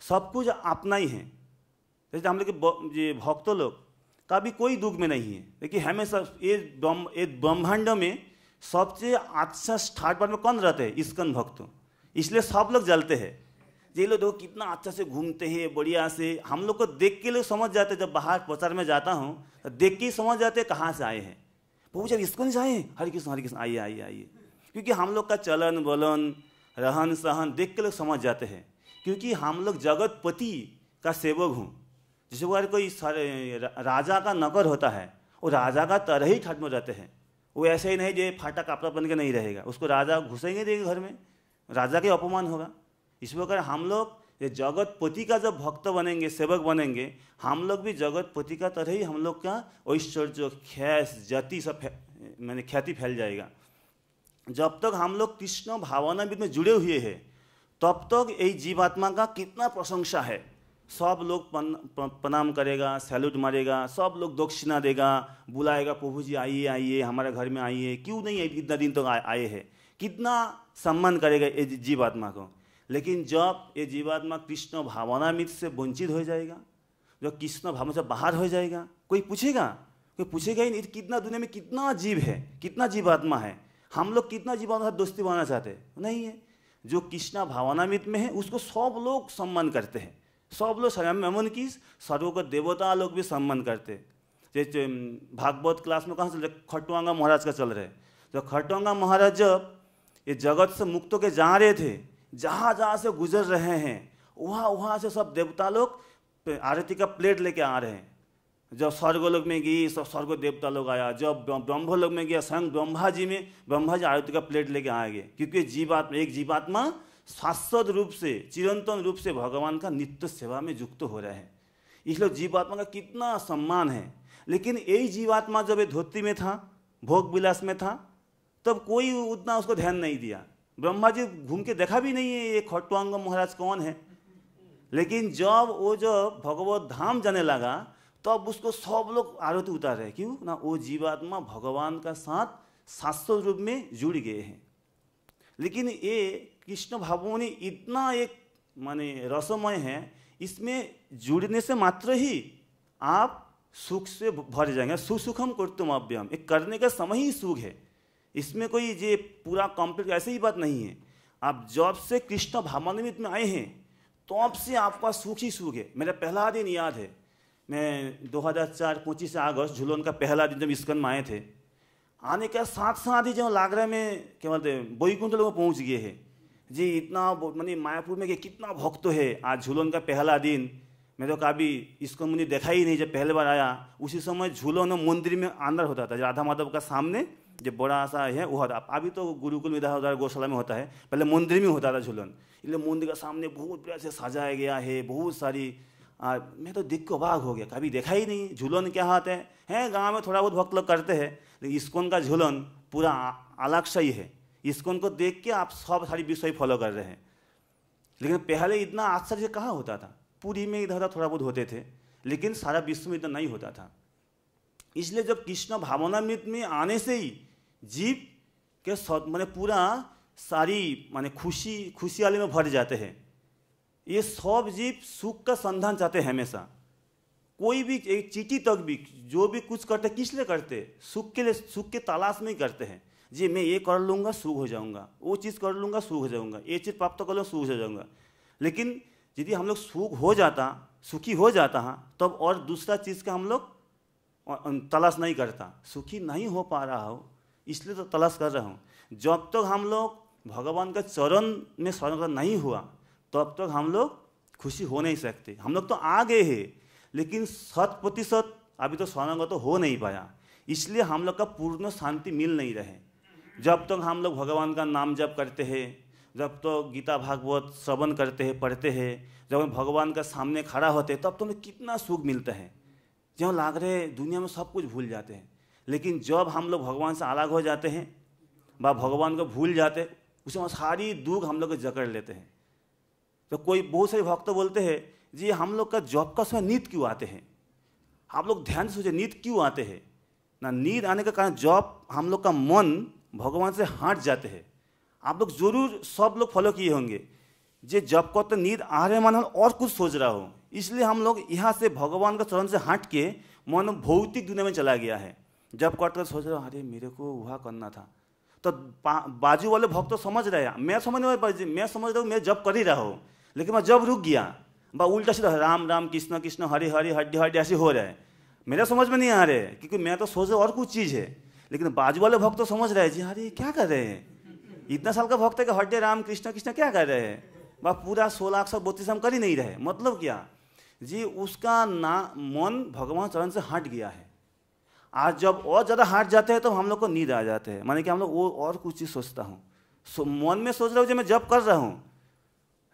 A: सब कुछ अपना ही है। जैसे हम लोग के भक्त लोग का भी कोई दुख में नहीं है। लेकिन हमेशा ये ये ब्रह्मांड में सबसे अच्छा स्टार्ट पर में कौन रहते हैं? इसकन भक्त। इसलिए सब लोग जलते हैं। ये लोग देखो कितना अच्छा से घूमते हैं, बढ़िया से। हम लोग को देख के लोग समझ जाते जब बाहर प्रचार में जाता हूँ तो देख के समझ जाते कहाँ से आए हैं। वो जब इसको नहीं हैं हरे कृष्ण हरे कृष्ण, आइए आइए आइए। क्योंकि हम लोग का चलन बलन रहन सहन देख के लोग समझ जाते हैं। क्योंकि हम लोग जगतपति का सेवक हूँ। जैसे वो कोई राजा का नगर होता है, वो राजा का तरह ही ठाट में रहते हैं। वो ऐसे ही नहीं, जो फाटा कपड़ा बन के नहीं रहेगा। उसको राजा घुसेंगे देगा घर में। राजा के अपमान होगा। इस प्रकार हम लोग ये जगतपति का जब भक्त बनेंगे सेवक बनेंगे हम लोग भी जगतपति का तरह ही हम लोग का ऐश्वर्य ख्यास जाति सब मैंने ख्याति फैल जाएगा। जब तक हम लोग कृष्ण भावनाविद में जुड़े हुए हैं तब तक यही जीवात्मा का कितना प्रशंसा है। सब लोग प्रणाम करेगा सैल्यूट मारेगा सब लोग दक्षिणा देगा बुलाएगा प्रभु जी आइए आइए हमारे घर में आइए क्यों नहीं इतना दिन तक आए, आए हैं? कितना सम्मान करेगा ये जीवात्मा को? लेकिन जब ये जीवात्मा कृष्ण भावनामित से वंचित हो जाएगा, जब कृष्ण भावना से बाहर हो जाएगा, कोई पूछेगा? कोई पूछेगा ही नहीं कितना दुनिया में कितना जीव है, कितना जीवात्मा है? हम लोग कितना जीवात्मा दोस्ती बनाना चाहते हैं? नहीं है। जो कृष्णा भावनामित में है, उसको सब लोग सम्मान करते हैं। सब लोग एमन की सर्व को देवता लोग भी सम्मान करते जैसे भागवत क्लास में कहाँ चल रहे खटवांगा महाराज का चल रहे तो खटवांगा महाराज जब ये जगत से मुक्त होके जा रहे थे जहाँ जहाँ से गुजर रहे हैं, वहाँ वहाँ से सब देवता लोग आरती का प्लेट लेके आ रहे हैं। जब स्वर्ग स्वर्गलोक में गई, सब स्वर्ग देवता लोग आया। जब ब्रह्म- ब्रह्मलोक में गया स्वयं ब्रह्मा जी में, ब्रह्मा जी आरती का प्लेट लेके आ गए। क्योंकि जीवात्मा एक जीवात्मा शाश्वत रूप से, चिरंतन रूप से भगवान का नित्य सेवा में युक्त हो रहे हैं। इसलिए जीवात्मा का कितना सम्मान है। लेकिन यही जीवात्मा जब धोती में था, भोग विलास में था, तब कोई उतना उसको ध्यान नहीं दिया। ब्रह्मा जी घूम के देखा भी नहीं है ये खटवांग महाराज कौन है? लेकिन जब वो जब भगवत धाम जाने लगा, तब उसको सब लोग आरती उतार रहे क्यों? ना, वो जीवात्मा भगवान का साथ शाश्वत रूप में जुड़ गए हैं। लेकिन ये कृष्ण भावनी इतना एक, माने रसमय है, इसमें जुड़ने से मात्र ही आप सुख से भर जाएँगे। सुसुखम कुर्तुम अव्यम एक करने का समय ही सुख है। इसमें कोई ये पूरा कंप्लीट ऐसे ही बात नहीं है। आप जब से कृष्ण भावनामित में आए हैं तब से आपका सुख ही सुख है। मेरा पहला दिन याद है। मैं 2004 पच्चीस अगस्त, झूलन का पहला दिन जब इस्कन में आए थे, आने के साथ साथ ही जो लागरा में क्या बोलते हैं बैकुंठ लोग पहुँच गए हैं। जी, इतना मैंने मायापुर में कितना भक्त है। आज झूलन का पहला दिन, मैं तो कभी इसको मुझे देखा ही नहीं जब पहले बार आया। उसी समय झूलन मंदिर में अंदर होता था, राधा माधव का सामने। जो बड़ा सा है वो होता अभी तो गुरुकुल में इधर उधर गौशाला में होता है पहले मंदिर में होता था झूलन। इसलिए मंदिर का सामने बहुत बड़ा से सजाया गया है बहुत सारी आ, मैं तो देख के अबाक हो गया कभी देखा ही नहीं। झूलन क्या हाथ है? हैं गाँव में थोड़ा बहुत भक्त लोग करते हैं लेकिन इसकोन का झूलन पूरा अलग सही है। इस्कॉन को देख के आप सब सारी विषय फॉलो कर रहे हैं। लेकिन पहले इतना आश्चर्य कहाँ होता था? पूरी में इधर उधर थोड़ा बहुत होते थे लेकिन सारा विश्व में इतना नहीं होता था। इसलिए जब कृष्ण भावनामृत में आने से ही जीव के माने पूरा सारी, माने खुशी खुशहाली में भर जाते हैं। ये सब जीव सुख का संधान चाहते हैं हमेशा। कोई भी एक चीटी तक भी, जो भी कुछ करते, किस लिए करते? सुख के लिए, सुख के तलाश में ही करते हैं। जी, मैं ये कर लूँगा, सुख हो जाऊँगा। वो चीज़ कर लूँगा, सुख हो जाऊँगा। ये चीज़ प्राप्त कर लूँगा, सुख हो जाऊँगा। लेकिन यदि हम लोग सुख हो जाता, सुखी हो जाता, है, तब और दूसरा चीज़ का हम लोग तलाश नहीं करता। सुखी नहीं हो पा रहा हो इसलिए तो तलाश कर रहा हूँ। जब तक हम लोग भगवान का चरण में शरण नहीं हुआ, तब तक हम लोग खुशी हो नहीं सकते। हम लोग तो आ गए हैं, लेकिन शत प्रतिशत अभी तो स्वर्णगत तो हो नहीं पाया। इसलिए हम लोग का पूर्ण शांति मिल नहीं रहे। जब तक तो हम लोग भगवान का नाम जप करते हैं, जब तो गीता भागवत श्रवण करते हैं, पढ़ते हैं, जब हम भगवान का सामने खड़ा होते हैं, तब तो हमें कितना सुख मिलता है। जब लाग रहे दुनिया में सब कुछ भूल जाते हैं। लेकिन जब हम लोग भगवान से अलग हो जाते हैं व भगवान को भूल जाते उसमें सारी दुख हम लोग जकड़ लेते हैं। तो कोई बहुत सारे भक्त बोलते हैं, जी, हम लोग का जॉब का समय नींद क्यों आते हैं? आप लोग ध्यान से सोचे नींद क्यों आते हैं? ना, नींद आने का कारण जॉब हम लोग का मन भगवान से हट जाते हैं। आप लोग ज़रूर सब लोग फॉलो किए होंगे। जे जब को तो नींद आ रहे मन और कुछ सोच रहा हो। इसलिए हम लोग यहाँ से भगवान का चरण से हट के मन भौतिक दुनिया में चला गया है। जब करते सोच रहा अरे, मेरे को वह करना था। तो बाजू वाले भक्त तो समझ रहे हैं। मैं समझ नहीं मैं समझ रहा हूँ, मैं जब कर ही रहा हूँ। लेकिन मैं जब रुक गया, बा उल्टा सीधा, राम राम, कृष्ण कृष्ण, हरे हरे, हड्डी हड्डी, ऐसे हो रहा है। मेरा समझ में नहीं आ रहे क्योंकि मैं तो सोच रहा और कुछ चीज़ है। लेकिन बाजू वाले भक्त तो समझ रहे हैं, जी, अरे, क्या कर रहे हैं? इतना साल का भक्त है कि हड्डे, राम, कृष्ण कृष्ण, क्या कर रहे हैं? वह पूरा सोलह सौ बत्तीस हम कर ही नहीं रहे। मतलब क्या? जी, उसका ना, मन भगवान चरण से हट गया है। आज जब और ज़्यादा हट जाते हैं तो हम लोग को नींद आ जाते हैं। माने कि हम लोग वो और कुछ चीज़ सोचता हूँ। सो, मन में सोच रहा हूँ जो मैं जब कर रहा हूँ,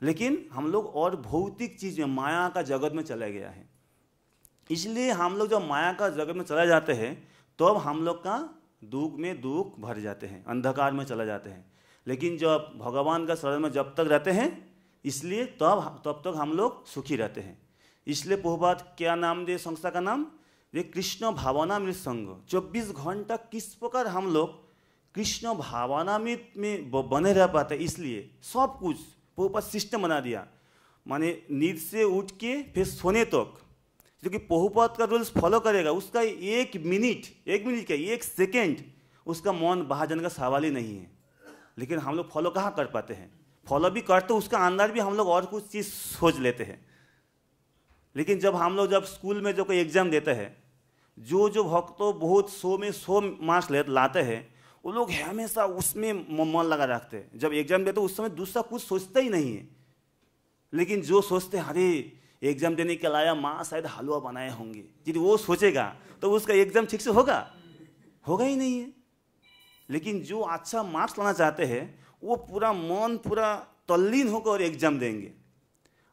A: लेकिन हम लोग और भौतिक चीज़ में, माया का जगत में चला गया है। इसलिए हम लोग जब माया का जगत में चले जाते हैं तो अब हम लोग का दुख में दुख भर जाते हैं, अंधकार में चले जाते हैं। लेकिन जब भगवान का शरण में जब तक रहते हैं, इसलिए तब तब तक हम लोग सुखी रहते हैं। इसलिए पोहबात क्या नाम दे संस्था का नाम? ये कृष्ण भावनामृत संघ चौबीस घंटा किस प्रकार हम लोग कृष्ण भावनामृत में बने रह पाते इसलिए सब कुछ पोहपात सिस्टम बना दिया माने नींद से उठ के फिर सोने तक जो कि पहुपात का रूल्स फॉलो करेगा उसका एक मिनट एक मिनट का एक सेकेंड उसका मौन बाहर जाने का सवाल ही नहीं है लेकिन हम लोग फॉलो कहाँ कर पाते हैं फॉलो भी करते उसका अंदर भी हम लोग और कुछ चीज़ सोच लेते हैं लेकिन जब हम लोग जब स्कूल में जो कोई एग्ज़ाम देते हैं जो जो भक्तों बहुत सौ में सौ मार्क्स ले, लाते हैं, वो लोग हमेशा उसमें मन लगा रखते हैं। जब एग्ज़ाम देते उस समय दूसरा कुछ सोचता ही नहीं है। लेकिन जो सोचते हैं, अरे एग्ज़ाम देने के लाया माँ शायद हलवा बनाए होंगे। यदि वो सोचेगा तो उसका एग्ज़ाम ठीक से होगा? होगा ही नहीं है। लेकिन जो अच्छा मार्क्स लाना चाहते हैं, वो पूरा मन पूरा तल्लीन होकर एग्ज़ाम देंगे।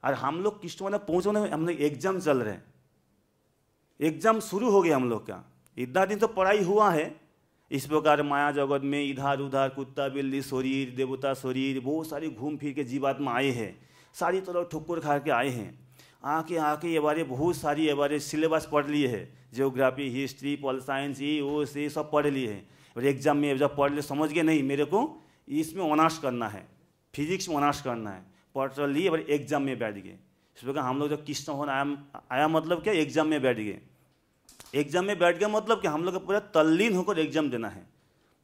A: और हम लोग किस्त में पहुँचने में, हम लोग एग्ज़ाम चल रहे हैं। एग्ज़ाम शुरू हो गया हम लोग का। इतना दिन तो पढ़ाई हुआ है। इस प्रकार माया जगत में इधर उधर, कुत्ता, बिल्ली, शरीर, देवता, शरीर, बहुत सारी घूम फिर के जीवात्मा आए हैं। सारी तरह ठुक्कर खा के आए हैं। आके आके ये बारे बहुत सारी ये बारे सिलेबस पढ़ लिए है। जियोग्राफी हिस्ट्री पॉल साइंस ये, वो, से सब पढ़ लिए हैं। और एग्ज़ाम में जब पढ़ लिए, समझ गए, नहीं, मेरे को इसमें ऑनर्स करना है। फिजिक्स में ऑनर्स करना है। पढ़ लिए और एग्ज़ाम में बैठ गए। इस प्रकार हम लोग जब कृष्ण होना आया आया मतलब क्या? एग्ज़ाम में बैठ गए। एग्ज़ाम में बैठ गया मतलब क्या हम लोग को पूरा तल्लीन होकर एग्ज़ाम देना है।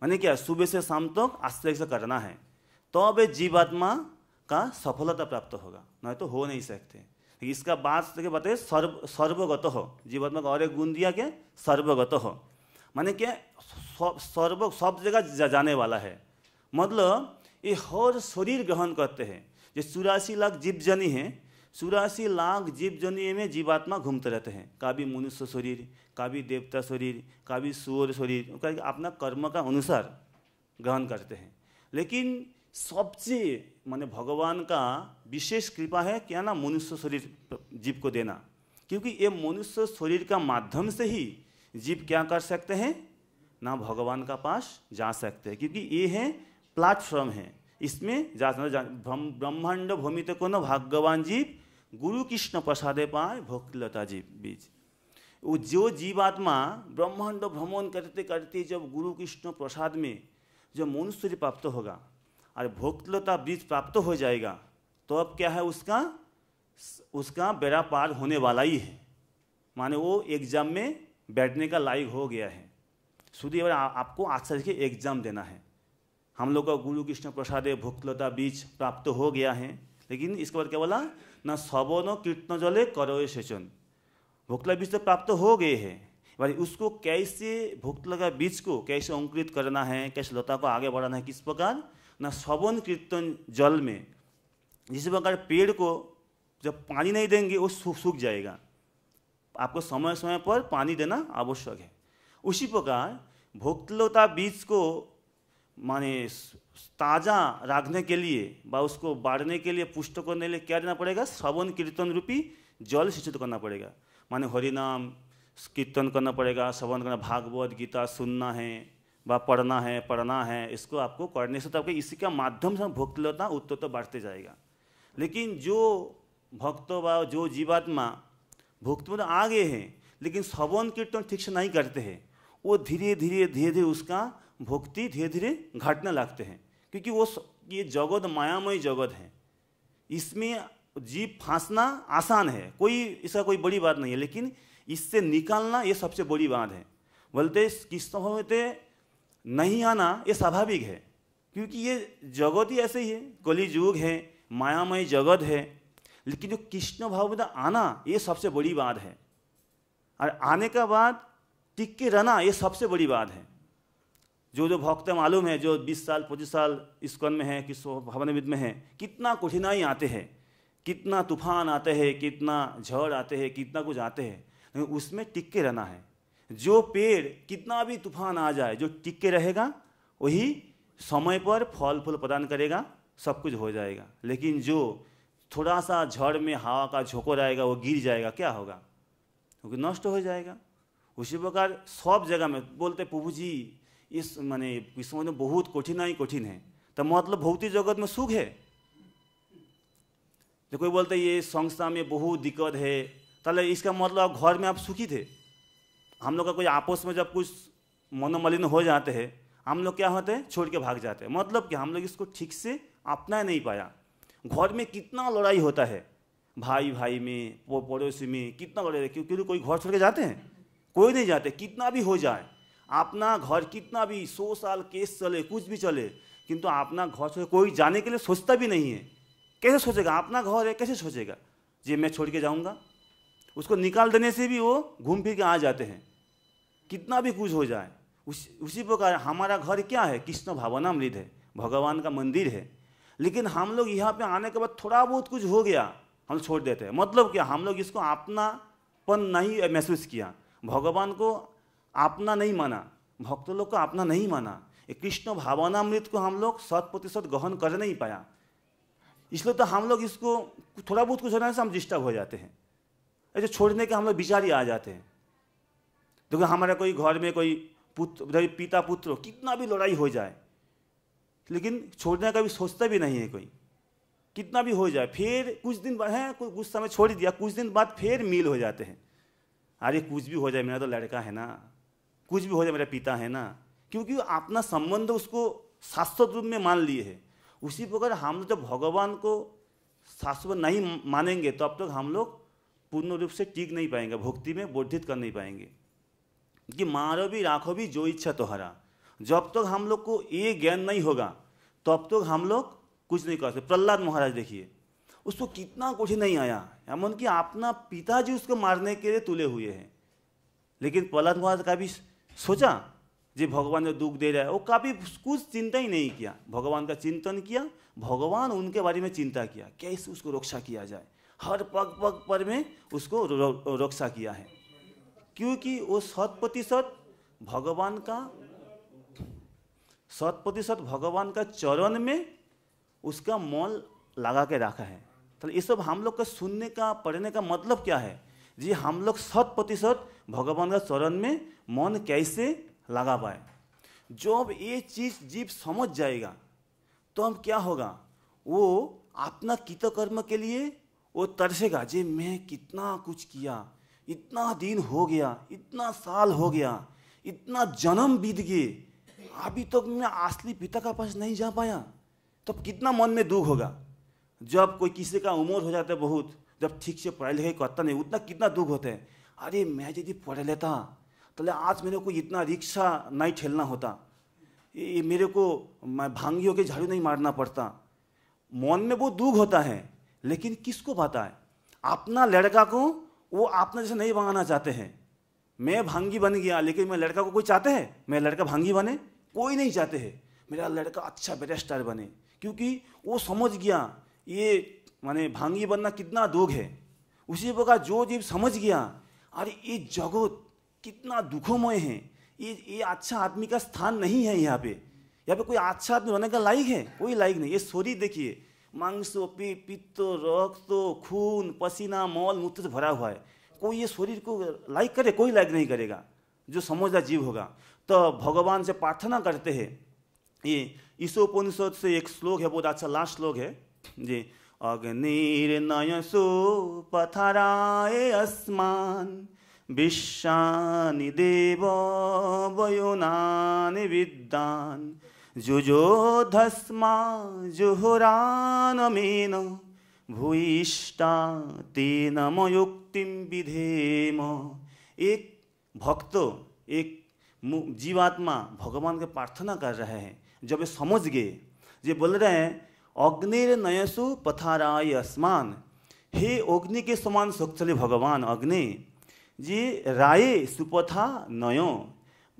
A: माने क्या, सुबह से शाम तक तो आस्ते से करना है। तो अब जीवात्मा का सफलता प्राप्त होगा। नहीं तो हो नहीं सकते। इसका बात देखिए बताइए, सर्व, सर्वगत हो। जीवात्मा का और एक गुण दिया क्या? सर्वगत हो। माने क्या सर्व, सब जगह जाने वाला है। मतलब ये हर शरीर ग्रहण करते हैं। जो चौरासी लाख जीव जनी हैं। चौरासी लाख जीव जनी में जीवात्मा घूमते रहते हैं। कभी मनुष्य शरीर, कभी देवता शरीर, कभी सूर शरीर अपना कर्म का अनुसार ग्रहण करते हैं। लेकिन सबसे माने भगवान का विशेष कृपा है क्या ना मनुष्य शरीर जीव को देना? क्योंकि ये मनुष्य शरीर का माध्यम से ही जीव क्या कर सकते हैं? ना भगवान का पास जा सकते हैं। क्योंकि ये है प्लेटफॉर्म है। इसमें जा ब्रह्मांड भूमित को न भगवान जीव, गुरु कृष्ण प्रसादे पाए भक्तिलता जीव बीज। वो जो जीवात्मा ब्रह्मांड भ्रमण करते करते जब गुरु कृष्ण प्रसाद में जब मनुष्य प्राप्त होगा, और भोक्तलता बीज प्राप्त हो जाएगा तो अब क्या है उसका? उसका बेड़ा पार होने वाला ही है। माने वो एग्ज़ाम में बैठने का लायक हो गया है। शुद्ध आपको आचार्य के एग्ज़ाम देना है। हम लोग का गुरु कृष्ण प्रसाद भुक्तलता बीज प्राप्त हो गया है। लेकिन इसके बाद क्या बोला? न सबन कीर्तन जले करो सेचन। भुक्तला बीज तो प्राप्त हो गए हैं। भाई उसको कैसे भुक्तला का बीज को कैसे अंकुरित करना है, कैसे लता को आगे बढ़ाना है, किस प्रकार? ना श्रवण कीर्तन जल में। जिस प्रकार पेड़ को जब पानी नहीं देंगे, वो सूख जाएगा। आपको समय समय पर पानी देना आवश्यक है। उसी प्रकार भोक्तलता बीज को माने ताज़ा रखने के लिए व उसको बाढ़ने के लिए, पुष्ट करने के लिए क्या देना पड़ेगा? श्रवण कीर्तन रूपी जल सिंचित करना पड़ेगा। माने हरिनाम कीर्तन करना पड़ेगा, श्रवण करना, भागवत गीता सुनना है व पढ़ना है पढ़ना है, इसको आपको करने से तो आपके इसी का माध्यम से भोक्तलता उत्तर तो बढ़ते जाएगा। लेकिन जो भक्त व जो जीवात्मा भुक्त में तो आगे हैं, लेकिन श्रवण कीर्तन ठीक से नहीं करते हैं, वो धीरे धीरे धीरे धीरे उसका भक्ति धीरे धीरे घटने लगते हैं, क्योंकि वो ये जगत मायामय जगत है। इसमें जीव फांसना आसान है, कोई इसका कोई बड़ी बात नहीं है, लेकिन इससे निकालना ये सबसे बड़ी बात है। बोलते किस होते नहीं आना, ये स्वाभाविक है, क्योंकि ये जगत ही ऐसे ही है कली युग है, मायामय जगत है, लेकिन जो कृष्ण भाव में आना, ये सबसे बड़ी बात है। और आने का बाद टिक के रहना, ये सबसे बड़ी बात है। जो जो भक्त मालूम है, जो 20 साल, पच्चीस साल इस्कन में है, किस भवनविद में है, कितना कठिनाई आते हैं, कितना तूफ़ान आते हैं, कितना झड़ आते हैं, कितना कुछ आते हैं, लेकिन उसमें टिक के रहना है। जो पेड़, कितना भी तूफ़ान आ जाए, जो टिक के रहेगा, वही समय पर फल फूल प्रदान करेगा, सब कुछ हो जाएगा। लेकिन जो थोड़ा सा झड़ में हवा का झोंकोर आएगा, वो गिर जाएगा, क्या होगा? क्योंकि नष्ट हो जाएगा। उसी प्रकार सब जगह में, बोलते प्रभु जी इस माने विश्व में बहुत कठिनाई कठिन है। तो मतलब भौतिक जगत में सुख है। जो कोई बोलते ये संस्था में बहुत दिक्कत है। ताले इसका मतलब घर में आप सुखी थे। हम लोग का कोई आपस में जब कुछ मनोमलिन हो जाते हैं, हम लोग क्या होते हैं? छोड़ के भाग जाते हैं। मतलब कि हम लोग इसको ठीक से अपना नहीं पाया। घर में कितना लड़ाई होता है? भाई भाई में पड़ोसी में कितना लड़ाई क्योंकि कोई घर छोड़ के जाते हैं? कोई नहीं जाते। कितना भी हो जाए अपना घर कितना भी, सौ साल केस चले, कुछ भी चले, किंतु अपना घर छोड़ कोई जाने के लिए सोचता भी नहीं है। कैसे सोचेगा? अपना घर है, कैसे सोचेगा? जी, मैं छोड़ के जाऊँगा। उसको निकाल देने से भी वो घूम फिर के आ जाते हैं। कितना भी कुछ हो जाए, उस, उसी प्रकार हमारा घर क्या है? कृष्ण भावना भावनामृत है, भगवान का मंदिर है। लेकिन हम लोग यहाँ पे आने के बाद थोड़ा बहुत कुछ हो गया, हम छोड़ देते हैं। मतलब क्या? हम लोग इसको अपनापन नहीं महसूस किया। भगवान को अपना नहीं माना, भक्त लोग को अपना नहीं माना। कृष्ण भावनामृत को हम लोग शत प्रतिशत ग्रहण कर नहीं पाया। इसलिए तो हम लोग इसको थोड़ा बहुत कुछ होने से हम डिस्टर्ब हो जाते हैं। ऐसे छोड़ने के हम लोग विचार ही आ जाते हैं। देखो, हमारे कोई घर में कोई पुत्र पिता पुत्र कितना भी लड़ाई हो जाए, लेकिन छोड़ने का भी सोचता भी नहीं है कोई। कितना भी हो जाए, फिर कुछ दिन बाद, है कुछ समय छोड़ दिया, कुछ दिन बाद फिर मिल हो जाते हैं। अरे, कुछ भी हो जाए, मेरा तो लड़का है ना। कुछ भी हो जाए, मेरा पिता है ना। क्योंकि अपना संबंध उसको शाश्वत रूप में मान लिए है। उसी प्रकार हम लोग जब भगवान को शाश्वत नहीं मानेंगे तो अब तक हम लोग पूर्ण रूप से टीक नहीं पाएँगे, भक्ति में वर्धित कर नहीं पाएँगे। कि मारो भी, राखो भी, जो इच्छा तो हरा जब तक हम लोग को ये ज्ञान नहीं होगा, तब तक हम लोग कुछ नहीं कर सकते। प्रहलाद महाराज देखिए, उसको कितना कठिन नहीं आया। एमन कि अपना पिताजी उसको मारने के लिए तुले हुए हैं। लेकिन प्रहलाद महाराज का भी सोचा, जी भगवान जो दुख दे रहा है, वो कभी कुछ चिंता ही नहीं किया। भगवान का चिंतन किया, भगवान उनके बारे में चिंता किया, कैसे उसको रक्षा किया जाए। हर पग पग पर में उसको रक्षा किया है। क्योंकि वो शत प्रतिशत भगवान का, शत प्रतिशत भगवान का चरण में उसका मन लगा के रखा है। तो ये सब हम लोग का सुनने का, पढ़ने का मतलब क्या है? जी, हम लोग शत प्रतिशत भगवान का चरण में मन कैसे लगा पाए? जब ये चीज़ जीव समझ जाएगा तो हम क्या होगा? वो अपना कृतकर्म के लिए वो तरसेगा, जे मैं कितना कुछ किया, इतना दिन हो गया, इतना साल हो गया, इतना जन्म बीत गए, अभी तक तो मैं असली पिता का पास नहीं जा पाया तब तो कितना मन में दुख होगा? जब कोई किसी का उम्र हो जाता है बहुत, जब ठीक से पढ़ाई लिखाई करता नहीं, उतना कितना दुख होता है? अरे मैं यदि पढ़ लेता तो आज मेरे को इतना रिक्शा नहीं ठेलना होता। ये मेरे को मैं भांगियों के झाड़ू नहीं मारना पड़ता। मन में बहुत दुख होता है, लेकिन किसको पता है? अपना लड़का को वो अपना जैसे नहीं बनाना चाहते हैं। मैं भांगी बन गया, लेकिन मैं लड़का को कोई चाहते हैं? मैं लड़का भांगी बने, कोई नहीं चाहते हैं। मेरा लड़का अच्छा बैरिस्टर बने, क्योंकि वो समझ गया, ये माने भांगी बनना कितना दुख है। उसी प्रकार जो जीव समझ गया अरे, ये जगत कितना दुखोमय है। ये ये अच्छा आदमी का स्थान नहीं है यहाँ पे। यहाँ पे कोई अच्छा आदमी होने का लायक है? कोई लायक नहीं। ये शरीर देखिए। मांस पी, पित्त रक्त खून, पसीना, मौल, मूत्र से भरा हुआ है। कोई ये शरीर को लाइक करे? कोई लाइक नहीं करेगा। जो समझदार जीव होगा। तो भगवान से प्रार्थना करते हैं। ये ईसोपनिषद से एक श्लोक है, बहुत अच्छा लास्ट श्लोक है। जी। अग्निर्नय पथराय अस्मान। विश्वानि देव वयोनानि विद्वान्। जुजोधस्मा जुहुरानमेन भूयिष्ठा तेन मयुक्तिं विधेम। एक भक्त, एक जीवात्मा भगवान के प्रार्थना कर रहे हैं। जब ये समझ गए, ये बोल रहे हैं अग्निर नयसु पथाराय आसमान हे अग्नि के समान शक्तिशाली भगवान अग्नि, जी राय सुपथा नयो।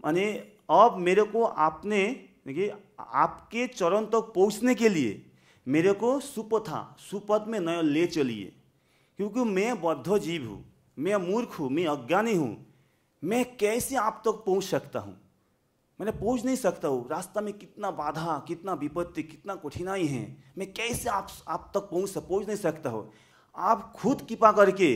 A: माने अब मेरे को आपने, देखिए, आपके चरण तक तो पहुँचने के लिए मेरे को सुपथा, सुपथ में नयो ले चलिए। क्योंकि मैं बद्ध जीव हूँ, मैं मूर्ख हूँ, मैं अज्ञानी हूँ, मैं कैसे आप तक तो पहुँच सकता हूँ? मैंने पहुँच नहीं सकता हूँ, रास्ता में कितना बाधा, कितना विपत्ति, कितना कठिनाई है। मैं कैसे आप आप तक पहुँच पहुँच नहीं सकता हूँ। आप खुद कृपा करके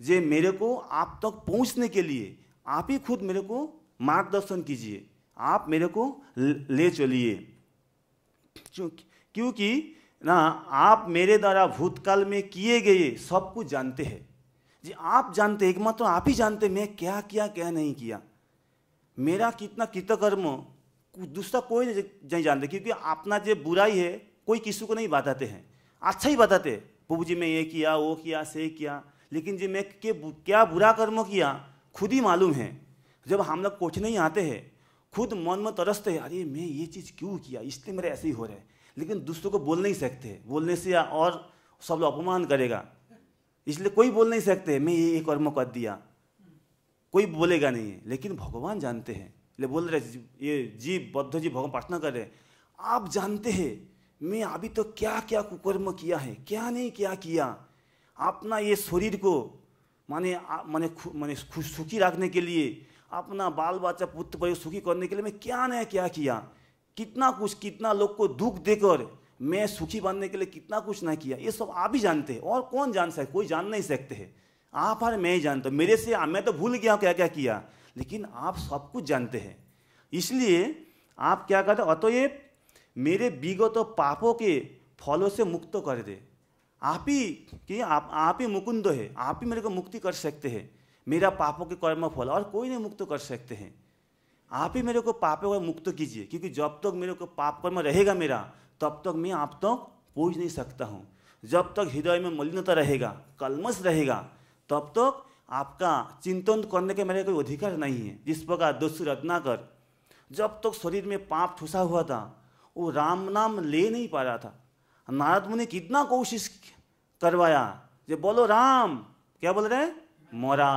A: जे मेरे को आप तक पहुँचने के लिए, आप ही खुद मेरे को मार्गदर्शन कीजिए। आप मेरे को ले चलिए। क्योंकि ना, आप मेरे द्वारा भूतकाल में किए गए सब कुछ जानते हैं। जी, आप जानते एकमात्र तो आप ही जानते मैं क्या किया, क्या नहीं किया। मेरा कितना कृतकर्म दूसरा कोई नहीं जानते, क्योंकि अपना जो बुराई है, कोई किसी को नहीं बताते हैं। अच्छा ही बताते प्रभु जी, मैं ये किया, वो किया, से किया, लेकिन जी मैं के क्या बुरा कर्म किया, खुद ही मालूम है। जब हम लोग कुछ नहीं आते हैं, खुद मन में तरसते हैं, अरे, मैं ये चीज़ क्यों किया? इसलिए मेरे ऐसे ही हो रहा लेकिन दूसरों को बोल नहीं सकते। बोलने से और सब लोग अपमान करेगा। इसलिए कोई बोल नहीं सकते, मैं ये कर्म कर दिया। कोई बोलेगा नहीं है। लेकिन भगवान जानते हैं। ले बोल रहे ये जीव, बद्ध जी भगवान प्रार्थना कर रहे आप जानते हैं, मैं अभी तो क्या क्या कुकर्म किया है, क्या नहीं क्या किया? अपना ये शरीर को, माने माने माने खुश सुखी रखने के लिए, अपना बाल बच्चा पुत्र पर सुखी करने के लिए मैं क्या नहीं क्या किया? कितना कुछ, कितना लोग को दुख देकर मैं सुखी बनने के लिए कितना कुछ ना किया? ये सब आप ही जानते हैं। और कौन जान सकते कोई जान नहीं सकते हैं। आप और मैं ही जानता हूँ। मेरे से मैं तो भूल गया क्या क्या किया। लेकिन आप सब कुछ जानते हैं। इसलिए आप क्या कहते अतो ये मेरे विगत तो पापों के फलों से मुक्त कर दे। आप ही कि, आप आप ही मुकुंद है। आप ही मेरे को मुक्ति कर सकते हैं। मेरा पापों के कर्म फल और कोई नहीं मुक्त कर सकते हैं। आप ही मेरे को पापों को मुक्त कीजिए, क्योंकि जब तक मेरे को पाप कर्म रहेगा मेरा, तब तक मैं आप तक पहुँच नहीं सकता हूँ। जब तक हृदय में मलिनता रहेगा कलमस रहेगा तब तक आपका चिंतन करने के मेरे कोई अधिकार नहीं है। जिस प्रकार दोषी रत्नाकर जब तक शरीर में पाप ठुसा हुआ था, वो राम नाम ले नहीं पा रहा था। नारद मुनि कितना कोशिश करवाया जो बोलो, राम! क्या बोल रहे मोरा।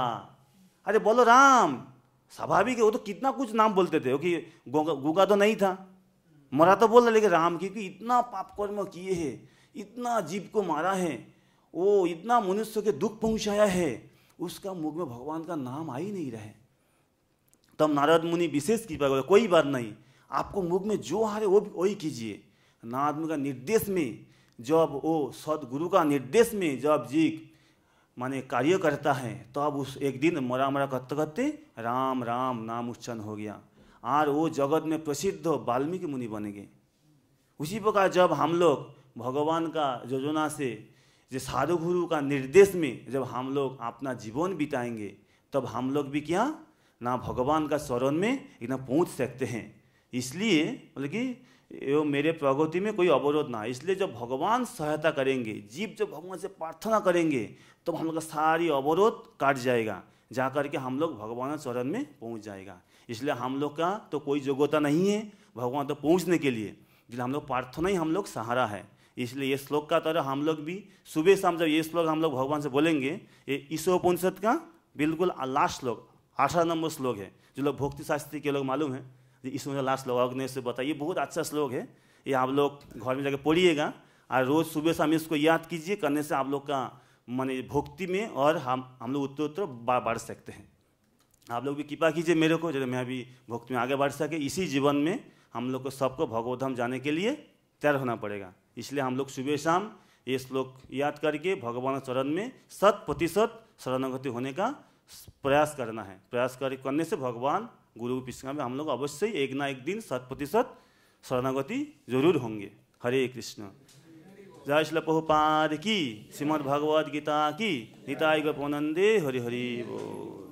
A: अरे बोलो, राम! स्वाभाविक है, वो तो कितना कुछ नाम बोलते थे कि गुगा तो नहीं था। मोरा तो बोल रहे, लेकिन राम क्योंकि इतना पाप कर्म किए हैं, इतना जीव को मारा है वो इतना मनुष्य के दुख पहुँचाया है, उसका मुख में भगवान का नाम आ ही नहीं रहे तब नारद मुनि विशेष कृपा कर, कोई बात नहीं, आपको मुख में जो आ रहे वो वही कीजिए। नारद मुनि का निर्देश में, जब वो सदगुरु का निर्देश में जब जी माने कार्य करता है तो अब उस एक दिन मरा मरा करते करते राम राम नाम उच्चन हो गया। और वो जगत में प्रसिद्ध वाल्मीकि मुनि बन गए। उसी प्रकार जब हम लोग भगवान का योजना से जो साधु गुरु का निर्देश में जब हम लोग अपना जीवन बिताएँगे, तब हम लोग भी क्या? ना भगवान का शरण में एकदम पहुँच सकते हैं। इसलिए मतलब कि मेरे प्रगति में कोई अवरोध ना। इसलिए जब भगवान सहायता करेंगे, जीव जब भगवान से प्रार्थना करेंगे तो हम लोग का सारी अवरोध काट जाएगा जा करके हम लोग भगवान चरण में पहुँच जाएगा। इसलिए हम लोग का तो कोई योग्यता नहीं है भगवान तो पहुँचने के लिए। इसलिए हम लोग प्रार्थना ही हम लोग सहारा है। इसलिए ये श्लोक का तरह हम लोग भी सुबह शाम जब ये श्लोक हम लोग भगवान से बोलेंगे, ये ईशोपनिषद का बिल्कुल लास्ट श्लोक अठारह नंबर श्लोक है, जो लोग भक्ति शास्त्री के लोग मालूम है ईश्वर लास्ट श्लोक ने से बताइए बहुत अच्छा श्लोक है, ये आप लोग घर में जाके पढ़िएगा, और रोज़ सुबह शाम इसको याद कीजिए, करने से आप लोग का माने भक्ति में और हम हम लोग उत्तर उत्तर बढ़ सकते हैं। आप लोग भी कृपा कीजिए मेरे को जब मैं अभी भक्ति में आगे बढ़ सके, इसी जीवन में हम लोग को सबको भगवतधाम जाने के लिए तैयार होना पड़ेगा। इसलिए हम लोग सुबह शाम ये श्लोक याद करके भगवान चरण में शत प्रतिशत शरणागति होने का प्रयास करना है। प्रयास कर, करने से भगवान गुरु पिछड़ा में हम लोग अवश्य एक ना एक दिन शत प्रतिशत शरणागति ज़रूर होंगे। हरे कृष्ण। जय श्री प्रभुपाद की श्रीमद् भगवद गीता की, निताय गोपनंदे हरि हरि बोल।